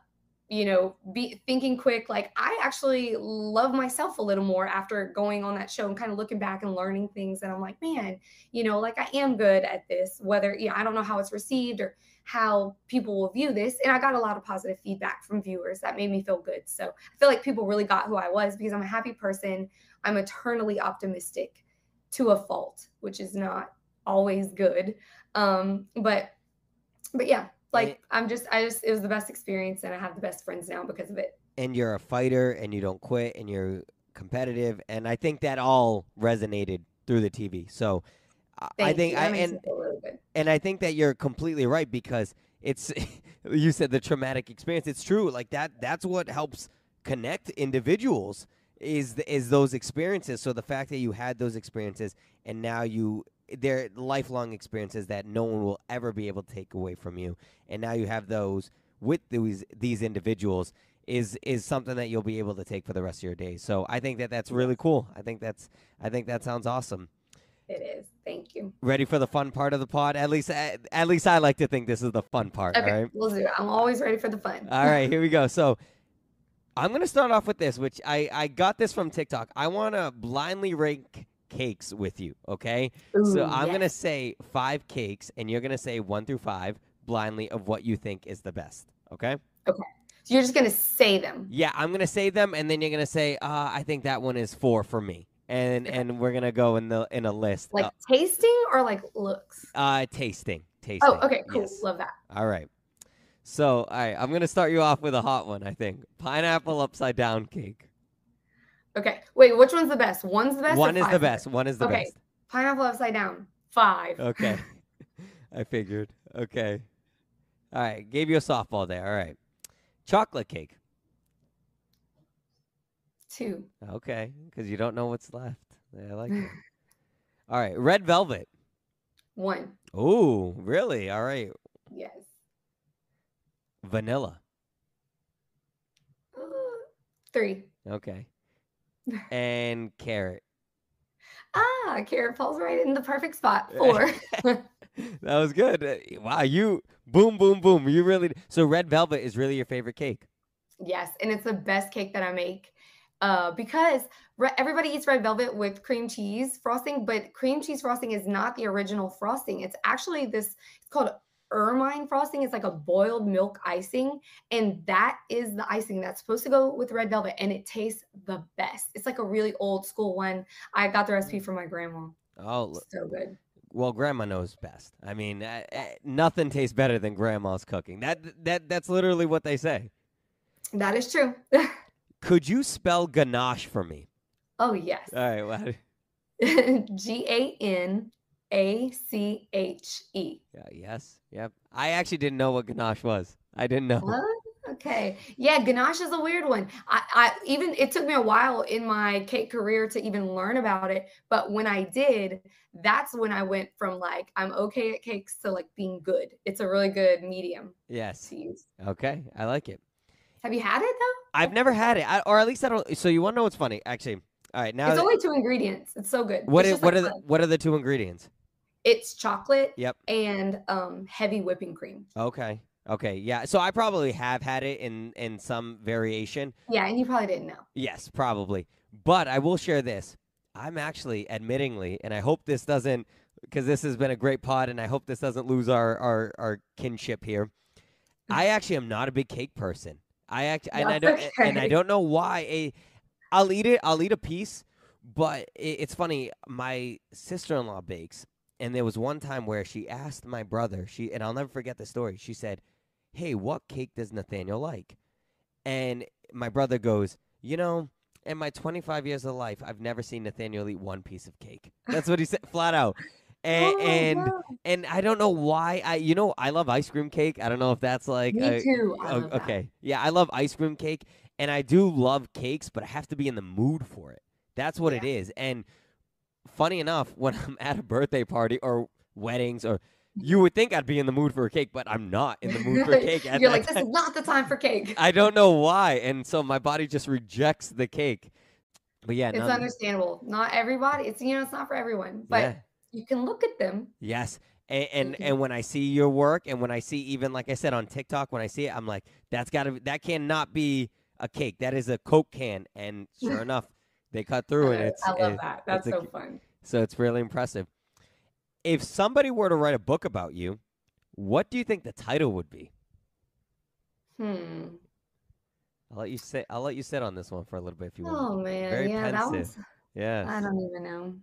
you know, be thinking quick. Like I actually love myself a little more after going on that show and kind of looking back and learning things. And I'm like, man, you know, like I am good at this. Whether I don't know how it's received or how people will view this. And I got a lot of positive feedback from viewers that made me feel good. So I feel like people really got who I was because I'm a happy person. I'm eternally optimistic to a fault, which is not always good. Um, but but yeah, like I'm just I just it was the best experience and I have the best friends now because of it. And you're a fighter and you don't quit and you're competitive and I think that all resonated through the TV. So Thank I think I and and I think that you're completely right because it's <laughs> you said the traumatic experience. It's true. Like that that's what helps connect individuals is is those experiences. So the fact that you had those experiences and now you they're lifelong experiences that no one will ever be able to take away from you. And now you have those with these these individuals is is something that you'll be able to take for the rest of your days. So I think that that's really cool. I think that's I think that sounds awesome. It is. Thank you. Ready for the fun part of the pod? At least at, at least I like to think this is the fun part. Okay, all right? we'll do it. I'm always ready for the fun. all right, here we go. <laughs> So I'm gonna start off with this, which I I got this from TikTok. I want to blindly rank cakes with you, okay? Ooh, so I'm yes. going to say five cakes, and you're going to say one through five blindly of what you think is the best, okay? Okay. So you're just going to say them. Yeah, I'm going to say them, and then you're going to say, uh, I think that one is four for me. And okay. and we're gonna go in the in a list. Like uh, tasting or like looks? Uh tasting. Tasting. Oh, okay, cool. Yes. Love that. All right. So, all right, I'm gonna start you off with a hot one. I think pineapple upside down cake. Okay. Wait, which one's the best? One's the best. One is the best. One is the okay. best. Pineapple upside down. Five. Okay. <laughs> I figured. Okay. All right. Gave you a softball there. All right. Chocolate cake. Two. Okay. Because you don't know what's left. Yeah, I like <laughs> it. All right. Red velvet. One. Oh, really? All right. Yes. Vanilla. Uh, <gasps> three. Okay <laughs> and carrot. Ah, carrot falls right in the perfect spot <laughs> for. <laughs> that was good. Uh, Wow, you boom, boom, boom. You really so red velvet is really your favorite cake. yes, and it's the best cake that I make. Uh, because re- everybody eats red velvet with cream cheese frosting, but cream cheese frosting is not the original frosting. It's actually this. It's called ermine frosting. is like a boiled milk icing, and that is the icing that's supposed to go with red velvet, and it tastes the best. It's like a really old school one. I got the recipe from my grandma. Oh, So good. well, grandma knows best. I mean, uh, uh, nothing tastes better than grandma's cooking. That that that's literally what they say. That is true. <laughs> Could you spell ganache for me? oh yes. All right. Well, <laughs> G A C H E. yeah, yes. Yep. I actually didn't know what ganache was. I didn't know. What? Okay. Yeah, ganache is a weird one. I, I even it took me a while in my cake career to even learn about it. But when I did, that's when I went from like I'm okay at cakes to like being good. It's a really good medium Yes. Okay. I like it. Have you had it though? I've never had it, I, or at least I don't. So you want to know what's funny? Actually, all right. Now, it's that- only two ingredients. It's so good. what is what like are the, what are the two ingredients? It's chocolate Yep. and um heavy whipping cream. Okay. Okay. Yeah. So I probably have had it in in some variation. Yeah, and you probably didn't know. Yes, probably. But I will share this. I'm actually, admittingly, and I hope this doesn't, because this has been a great pod, and I hope this doesn't lose our our, our kinship here. I actually am not a big cake person. I act, <laughs> and I don't, and I don't know why. A, I'll eat it. I'll eat a piece, but it, it's funny. My sister-in-law bakes, and there was one time where she asked my brother. She and I'll never forget the story. She said, "Hey, what cake does Nathanael like?" And my brother goes, "You know." In my 25 years of life, I've never seen Nathanael eat one piece of cake. That's what he said, flat out. And, <laughs> Oh, and and I don't know why. I you know I love ice cream cake. I don't know if that's like me a- too. I o- love that. okay. Yeah, I love ice cream cake, and I do love cakes, but I have to be in the mood for it. That's what it is. And funny enough, when I'm <laughs> at a birthday party or weddings, or you would think I'd be in the mood for a cake, but I'm not in the mood for <laughs> cake. At You're like, this is not the time for cake. I don't know why, and so my body just rejects the cake. But yeah, It's none- understandable. Not everybody. It's you know, it's not for everyone. But yeah. you can look at them. Yes. And, and and when I see your work and when I see even like I said on TikTok when I see it I'm like that's got to that cannot be a cake that is a coke can and sure <laughs> enough they cut through and it's I love it- that. That's it's a so fun. so it's really impressive. If somebody were to write a book about you, what do you think the title would be? Hmm. I'll let you sit I'll let you sit on this one for a little bit if you want. Oh man, Very yeah, that pensive. one's. Yeah. I don't even know.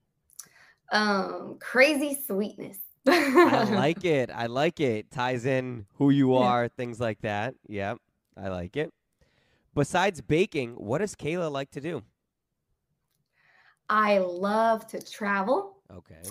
Um, crazy sweetness. I <laughs> like it. I like it. Ties in who you Yeah. are, things like that. Yep. I like it. Besides baking, what does Kayla like to do? I love to travel. Okay.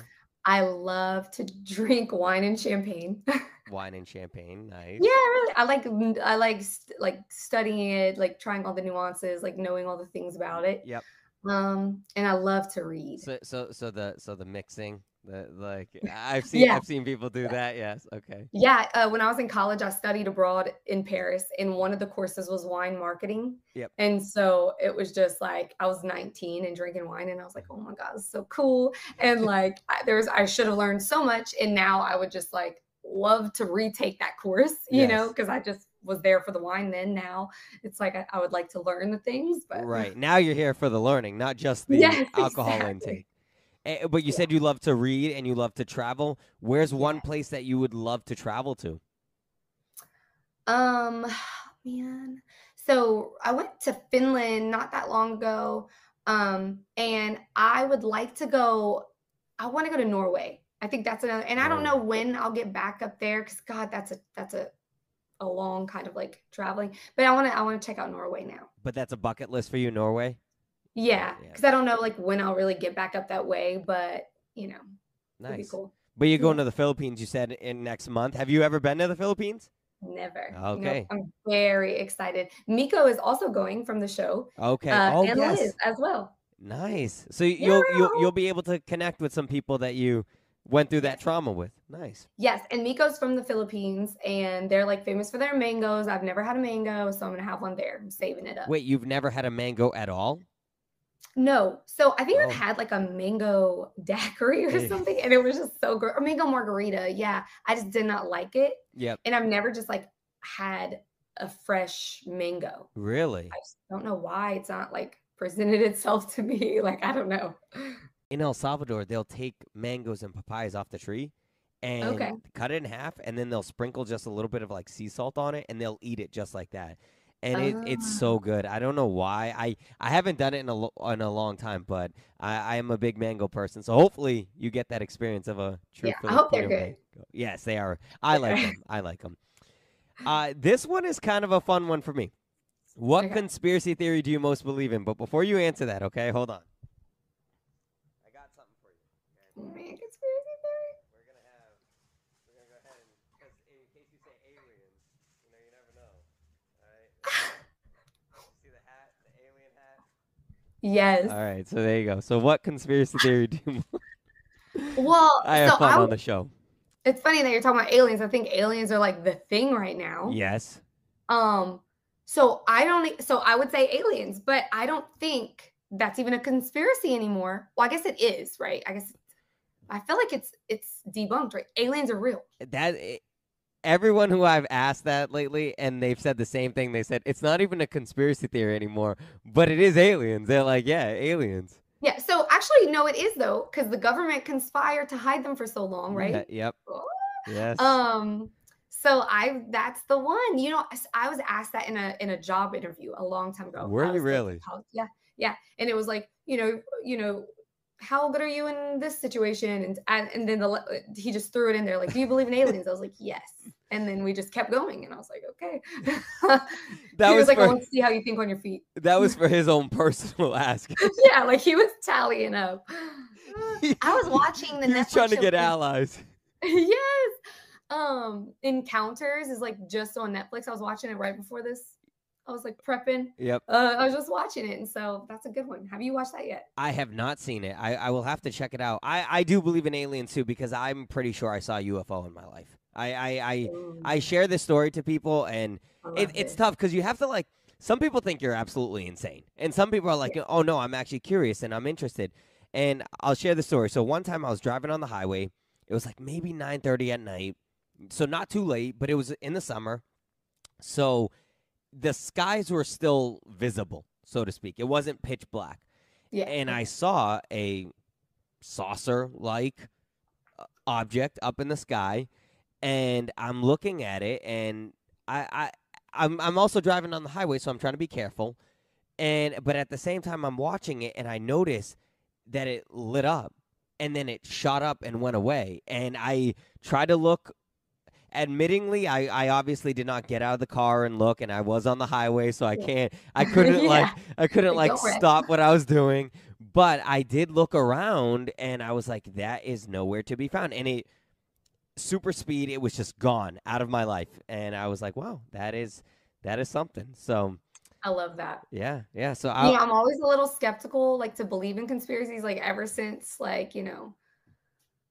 I love to drink wine and champagne. <laughs> Wine and champagne. Nice. Yeah, really. I like I like st- like studying it, like trying all the nuances, like knowing all the things about it. Yep. Um, and I love to read. So so so the so the mixing, the like I've seen Yeah. I've seen people do that. Yes. Okay. Yeah, uh, when I was in college, I studied abroad in Paris, and one of the courses was wine marketing. Yep. And so it was just like I was 19 and drinking wine, and I was like, "Oh my god, this is so cool!" And like I, there was, I should have learned so much, and now I would just like love to retake that course, <laughs> you know, because I just was there for the wine. Then now it's like I, I would like to learn the things, but Right. Now you're here for the learning, not just the <laughs> Yes, alcohol exactly. intake. Eh, but you said you love to read and you love to travel. Where's one place that you would love to travel to? Um, <sighs> man. So I went to Finland not that long ago. Um, and I would like to go, I want to go to Norway. I think that's another, and I don't know when I'll get back up there because God, that's a that's a a long kind of like traveling. But I want to I want to check out Norway now. But that's a bucket list for you, Norway. Yeah, yeah. because I don't know like when I'll really get back up that way, but you know, it'd be Nice. cool. But you're going Yeah. to the Philippines. You said in next month. Have you ever been to the Philippines? Never. Nope, Okay. I'm very excited. Miko is also going from the show. Okay. uh, oh and yes. Liz as well. Nice. So y- you'll you'll you'll be able to connect with some people that you went through that Yes. trauma with. Nice. Yes, and Miko's from the Philippines, and they're like famous for their mangoes. I've never had a mango, so I'm gonna have one there. I'm saving it up. Wait, you've never had a mango at all? No. So I think Oh. I've had like a mango <laughs> daiquiri or something, and it was just so good. Or mango margarita. Yeah. I just did not like it. Yep. And I've never just like had a fresh mango. Really? I just don't know why it's not like presented <laughs> itself to me. Like, I don't know. In El Salvador, they'll take mangoes and papayas off the tree and Okay. cut it in half, and then they'll sprinkle just a little bit of like sea salt on it, and they'll eat it just like that. And it, it's so good. I don't know why. I, I haven't done it in a in a long time, but I, I am a big mango person. So hopefully you get that experience of a true. Yeah, I hope they're good. mango. Yes, they are. <laughs> I like them. I like them. Uh, this one is kind of a fun one for me. What Okay. conspiracy theory do you most believe in? But before you answer that, okay, hold on. I got something for you. Oh, man, conspiracy theory. We're gonna have. We're gonna go ahead and because in case you say aliens, you know, you never know. All right. See the hat, the alien hat. Yes. All right, so there you go. So what conspiracy theory do you? Well, I have so fun I on the show. it's funny that you're talking about aliens. I think aliens are like the thing right now. Yes. Um, so I don't so I would say aliens, but I don't think that's even a conspiracy anymore. Well, I guess it is, right? I guess I feel like it's it's debunked, right? Aliens are real. That i- everyone who I've asked that lately, and they've said the same thing. They said it's not even a conspiracy theory anymore, but it is aliens. They're like, yeah, aliens. Yeah, so actually no it is though cuz the government conspired to hide them for so long, right? Yeah, yep. Oh. Yes. Um so I that's the one. You know, I was asked that in a in a job interview a long time ago. Were you was like, really? yeah, yeah. And it was like, you know, you know, how good are you in this situation? And and, and then the he just threw it in there like, do you believe in aliens? I was like, yes. And then we just kept going, and I was like, okay. <laughs> that he was was like, I want to see how you think on your feet. that was for his own personal <laughs> ask. <laughs> yeah, like he was tallying up. I was watching the he was Netflix trying to get allies. yes. Um, Encounters is like just on Netflix. I was watching it right before this. I was like prepping. Yep. Uh, I was just watching it, and so that's a good one. Have you watched that yet? I have not seen it. I, I will have to check it out. I, I do believe in aliens too because I'm pretty sure I saw a UFO in my life. I I, I, I share this story to people and it, it's it. tough because you have to like some people think you're absolutely insane and some people are like oh no i'm actually curious and i'm interested and i'll share the story so one time i was driving on the highway it was like maybe 9.30 at night so not too late but it was in the summer so the skies were still visible so to speak. It wasn't pitch black. Yeah. and i saw a saucer like uh, object up in the sky and i'm looking at it and i i I'm, I'm also driving on the highway so i'm trying to be careful. And but at the same time i'm watching it and i notice that it lit up and then it shot up and went away. And i tried to look admittingly I, I obviously did not get out of the car and look and i was on the highway so i can't i <laughs> couldn't like i couldn't Like, like go for it. stop what i was <laughs> doing but i did look around and i was like that is nowhere to be found and it super speed it was just gone out of my life and i was like wow that is that is something so I love that. yeah yeah so I, yeah, I'm always a little skeptical, like to believe in conspiracies. Like ever since, like you know,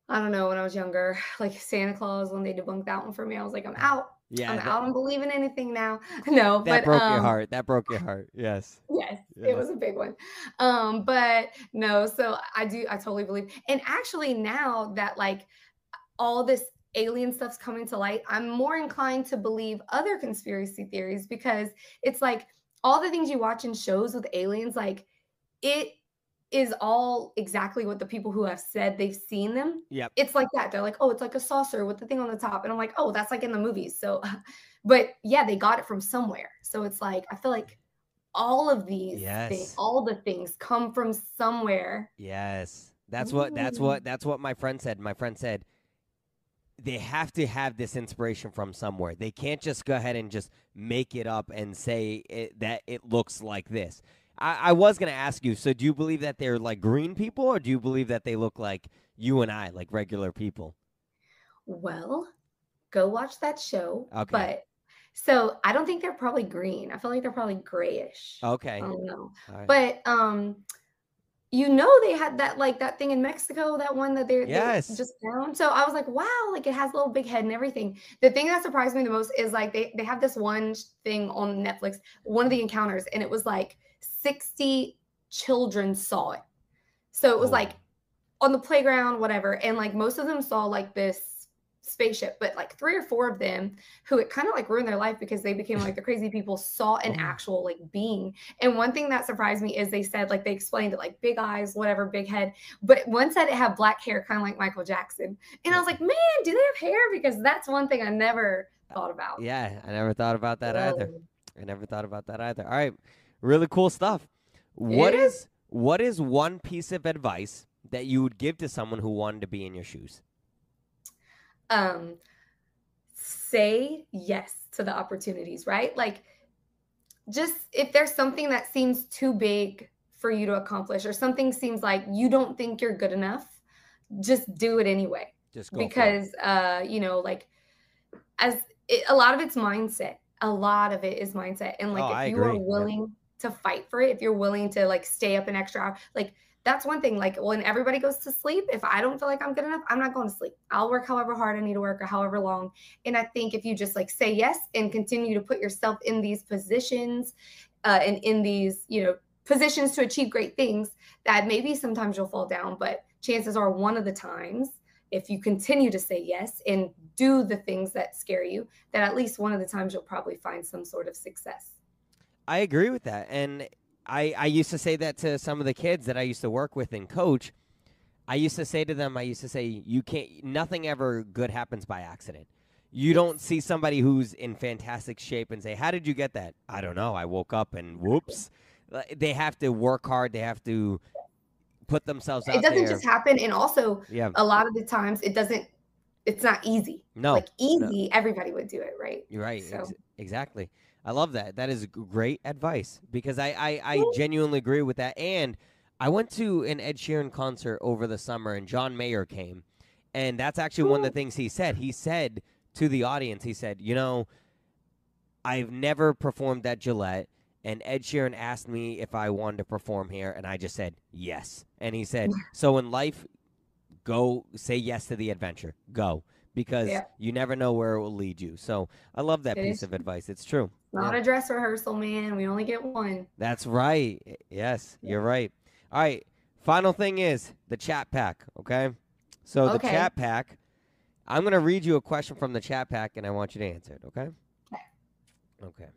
I don't know, when I was younger, <sighs> like Santa Claus, when they debunked that one for me, I was like, I'm out. yeah I'm that, out on believing anything now. <laughs> No, that but broke um, your heart that broke your <laughs> heart yes Yes, Yes. it was a big one. Um, but no, so I do, I totally believe. And actually, now that like all this alien stuff's coming to light, I'm more inclined to believe other conspiracy theories because it's like all the things you watch in shows with aliens, like it is all exactly what the people who have said they've seen them. Yeah. It's like that. They're like, oh, it's like a saucer with the thing on the top. And I'm like, oh, that's like in the movies. So, <laughs> but yeah, they got it from somewhere. So it's like, I feel like all of these Yes. things, all the things come from somewhere. Yes. That's what that's mm. what that's what my friend said. My friend said they have to have this inspiration from somewhere. They can't just go ahead and just make it up and say it, that it looks like this. I, I was gonna ask you. So, do you believe that they're like green people, or do you believe that they look like you and I, like regular people? Well, go watch that show. Okay. But so I don't think they're probably green. I feel like they're probably grayish. Okay. I don't know. Right. But um, you know they had that like that thing in Mexico, that one that they, they Yes. just found. So I was like, wow, like it has a little big head and everything. The thing that surprised me the most is like they they have this one thing on Netflix, one of the encounters, and it was like 60 children saw it. So it was Oh. like on the playground, whatever. And like most of them saw like this spaceship, but like three or four of them who it kind of like ruined their life because they became like the crazy people saw an Oh. actual like being. And one thing that surprised me is they said like they explained it like big eyes, whatever, big head. But one said it had black hair, kind of like Michael Jackson. And I was like, man, do they have hair? Because that's one thing I never uh, thought about. Yeah, I never thought about that either. I never thought about that either. All right, really cool stuff. What is. is what is one piece of advice that you would give to someone who wanted to be in your shoes? Um say yes to the opportunities right? Like just if there's something that seems too big for you to accomplish or something seems like you don't think you're good enough just do it anyway. Just go because uh you know like as it, a lot of it's mindset. A lot of it is mindset. And like Oh, if I you agree. are Yeah. willing to fight for it if you're willing to like stay up an extra hour like that's one thing like when everybody goes to sleep if i don't feel like i'm good enough i'm not going to sleep. I'll work however hard i need to work or however long. And i think if you just like say yes and continue to put yourself in these positions uh, and in these you know positions to achieve great things that maybe sometimes you'll fall down but chances are one of the times if you continue to say yes and do the things that scare you that at least one of the times you'll probably find some sort of success. I agree with that. And I, I used to say that to some of the kids that I used to work with and coach. I used to say to them, I used to say, you can't, nothing ever good happens by accident. You don't see somebody who's in fantastic shape and say, How did you get that? I don't know. I woke up and whoops. They have to work hard. They have to put themselves out it doesn't there. just happen and also yeah. a lot of the times it doesn't it's not easy No. like easy everybody would do it right You're right. So- Ex- exactly. I love that. That is great advice because I, I, I genuinely agree with that. And I went to an Ed Sheeran concert over the summer and John Mayer came. And that's actually one of the things he said. He said to the audience, he said, You know, I've never performed at Gillette. And Ed Sheeran asked me if I wanted to perform here. And I just said, Yes. And he said, So in life, go say yes to the adventure. Go. Because Yeah. you never know where it will lead you. So I love that It piece is of advice. It's true. not Yeah. a dress rehearsal man we only get one That's right. Yes, Yeah. you're right. All right. Final thing is the chat pack. Okay. So the chat pack. I'm gonna read you a question from the chat pack, and I want you to answer it. Okay. Okay. Okay.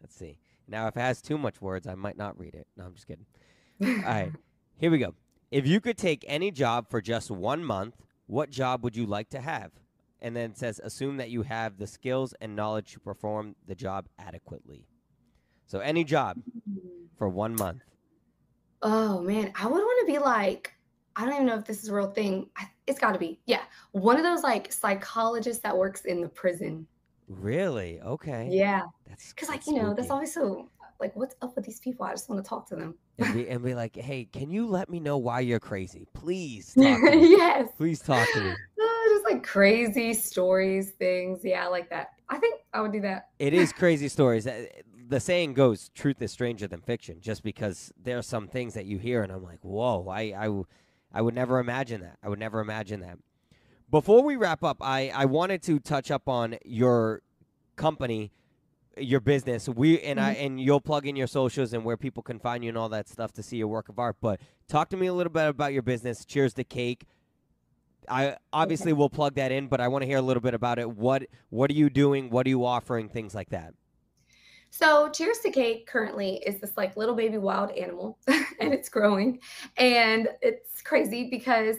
Let's see. Now, if it has too much words, I might not read it. No, I'm just kidding. <laughs> All right. Here we go. If you could take any job for just one month, what job would you like to have? And then it says, assume that you have the skills and knowledge to perform the job adequately. So any job for one month. oh man i would want to be like i don't even know if this is a real thing it's got to be yeah one of those like psychologists that works in the prison Really? Okay. yeah That's because like you know that's always so like what's up with these people i just want to talk to them and be, and be like, hey, can you let me know why you're crazy? Please <laughs> talk to me. yes Please talk to me. <laughs> Like crazy stories, things. Yeah, I like that. I think I would do that. It is crazy stories. Uh, The saying goes, "Truth is stranger than fiction." Just because there are some things that you hear, and I'm like, "Whoa!" I, I would never imagine that. I would never imagine that. Before we wrap up, I, I wanted to touch up on your company, your business. We and I and you'll plug in your socials and where people can find you and all that stuff to see your work of art. But talk to me a little bit about your business. Cheers to cake. I obviously will plug that in, but I want to hear a little bit about it. What what are you doing? What are you offering? Things like that. So, Cheers to Cake currently is this like little baby wild animal <laughs> and it's growing. And it's crazy because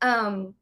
um,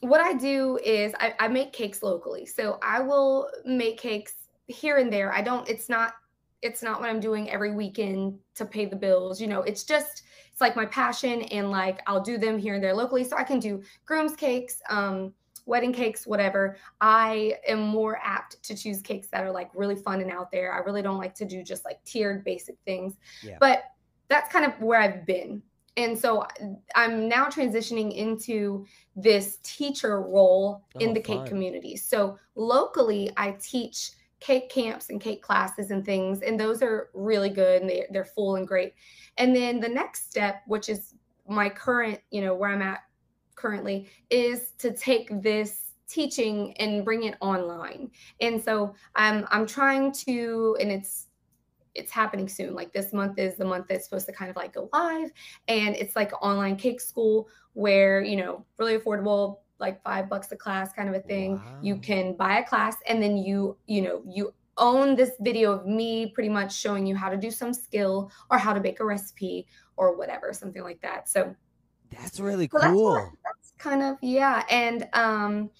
what I do is I, I make cakes locally. So, I will make cakes here and there. I don't, it's not, it's not what I'm doing every weekend to pay the bills. You know, it's just, it's like my passion and like I'll do them here and there locally. So, I can do groom's cakes, um, wedding cakes, whatever. I am more apt to choose cakes that are like really fun and out there. I really don't like to do just like tiered basic things. Yeah. But that's kind of where I've been. And so I'm now transitioning into this teacher role in Oh, the cake community. So locally, I teach cake camps and cake classes and things, and those are really good and they, they're full and great. And then the next step, which is my current, you know, where I'm at currently, is to take this teaching and bring it online. And so I'm I'm trying to, and it's it's happening soon. Like this month is the month that's supposed to kind of like go live. And it's like online cake school where, you know, really affordable, like five bucks a class kind of a thing. Wow. You can buy a class and then you, you know, you own this video of me pretty much showing you how to do some skill or how to bake a recipe or whatever, something like that. So that's really so cool. That's, that's kind of yeah. And um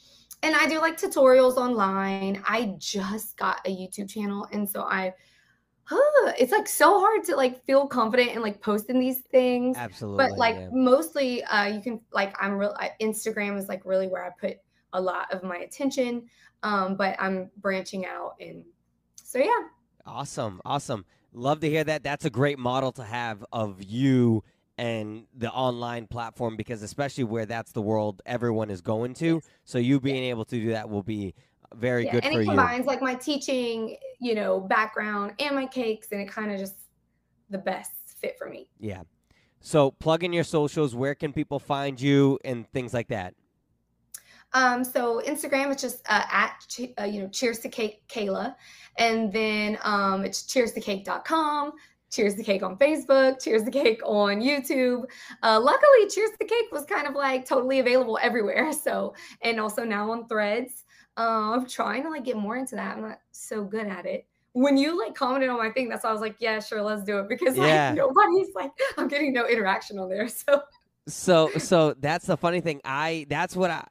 and I do like tutorials online. I just got a YouTube channel and so I huh, it's like so hard to like feel confident and like posting these things. Absolutely. But like yeah. mostly uh you can like I'm real Instagram is like really where I put a lot of my attention. Um but I'm branching out and so yeah. Awesome. Awesome. Love to hear that. That's a great model to have of you and the online platform because especially where that's the world everyone is going to. So you being able to do that will be very yeah, good and for it combines like my teaching, you know, background and my cakes, and it kind of just the best fit for me. Yeah. So plug in your socials. Where can people find you and things like that? Um, so Instagram, it's just uh, at, uh, you know, cheers to cake, Kayla. And then um, it's cheers to cake.com. Cheers to Cake on Facebook, Cheers to Cake on YouTube. Uh, luckily, Cheers to Cake was kind of like totally available everywhere. <laughs> So, and also now on Threads. Uh, I'm trying to like get more into that. I'm not so good at it. When you like commented on my thing, that's why I was like, yeah, sure, let's do it because yeah. like nobody's like, <laughs> I'm getting no interaction on there. So, so, so that's the funny thing. I that's what I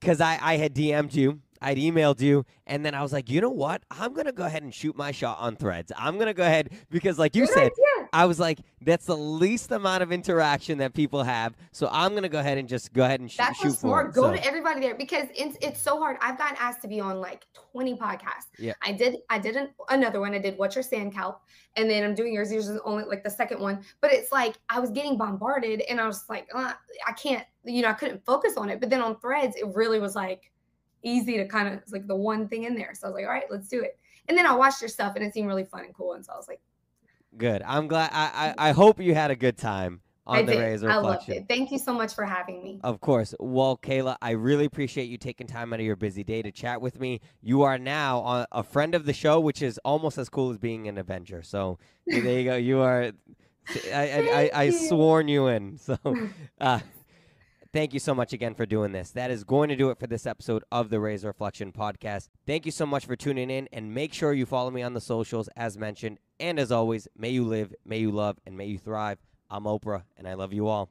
because I, I had DM'd you, I'd emailed you, and then I was like, you know what? I'm gonna go ahead and shoot my shot on Threads. I'm gonna go ahead because, like you Good said, idea. I was like, that's the least amount of interaction that people have. So I'm gonna go ahead and just go ahead and sh- that's shoot smart. for it. Go so. to everybody there because it's it's so hard. I've gotten asked to be on like 20 podcasts. Yeah, I did. I did an, another one. I did What's Your Sand Kelp, and then I'm doing yours. Yours is only like the second one, but it's like I was getting bombarded, and I was like, uh, I can't. You know, I couldn't focus on it. But then on Threads, it really was like easy to kind of like the one thing in there. So I was like, all right, let's do it. And then I watched your stuff and it seemed really fun and cool. And so I was like, good. I'm glad. I I, I hope you had a good time on I the did. Razor I loved it. Thank you so much for having me. Of course. Well, Kayla, I really appreciate you taking time out of your busy day to chat with me. You are now a friend of the show, which is almost as cool as being an Avenger. So there you go. You are. I, I, I, I sworn you in. So <laughs> uh, Thank you so much again for doing this. That is going to do it for this episode of the Reyes Reflection podcast. Thank you so much for tuning in and make sure you follow me on the socials as mentioned. And as always, may you live, may you love, and may you thrive. I'm Oprah, and I love you all.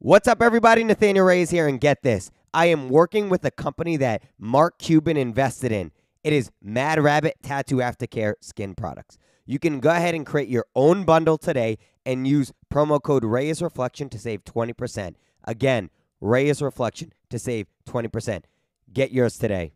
What's up, everybody? Nathanael Reyes here, and get this. I am working with a company that Mark Cuban invested in. It is Mad Rabbit Tattoo Aftercare Skin Products. You can go ahead and create your own bundle today and use promo code Reyes Reflection to save 20%. Again, Reyes Reflection to save 20%. Get yours today.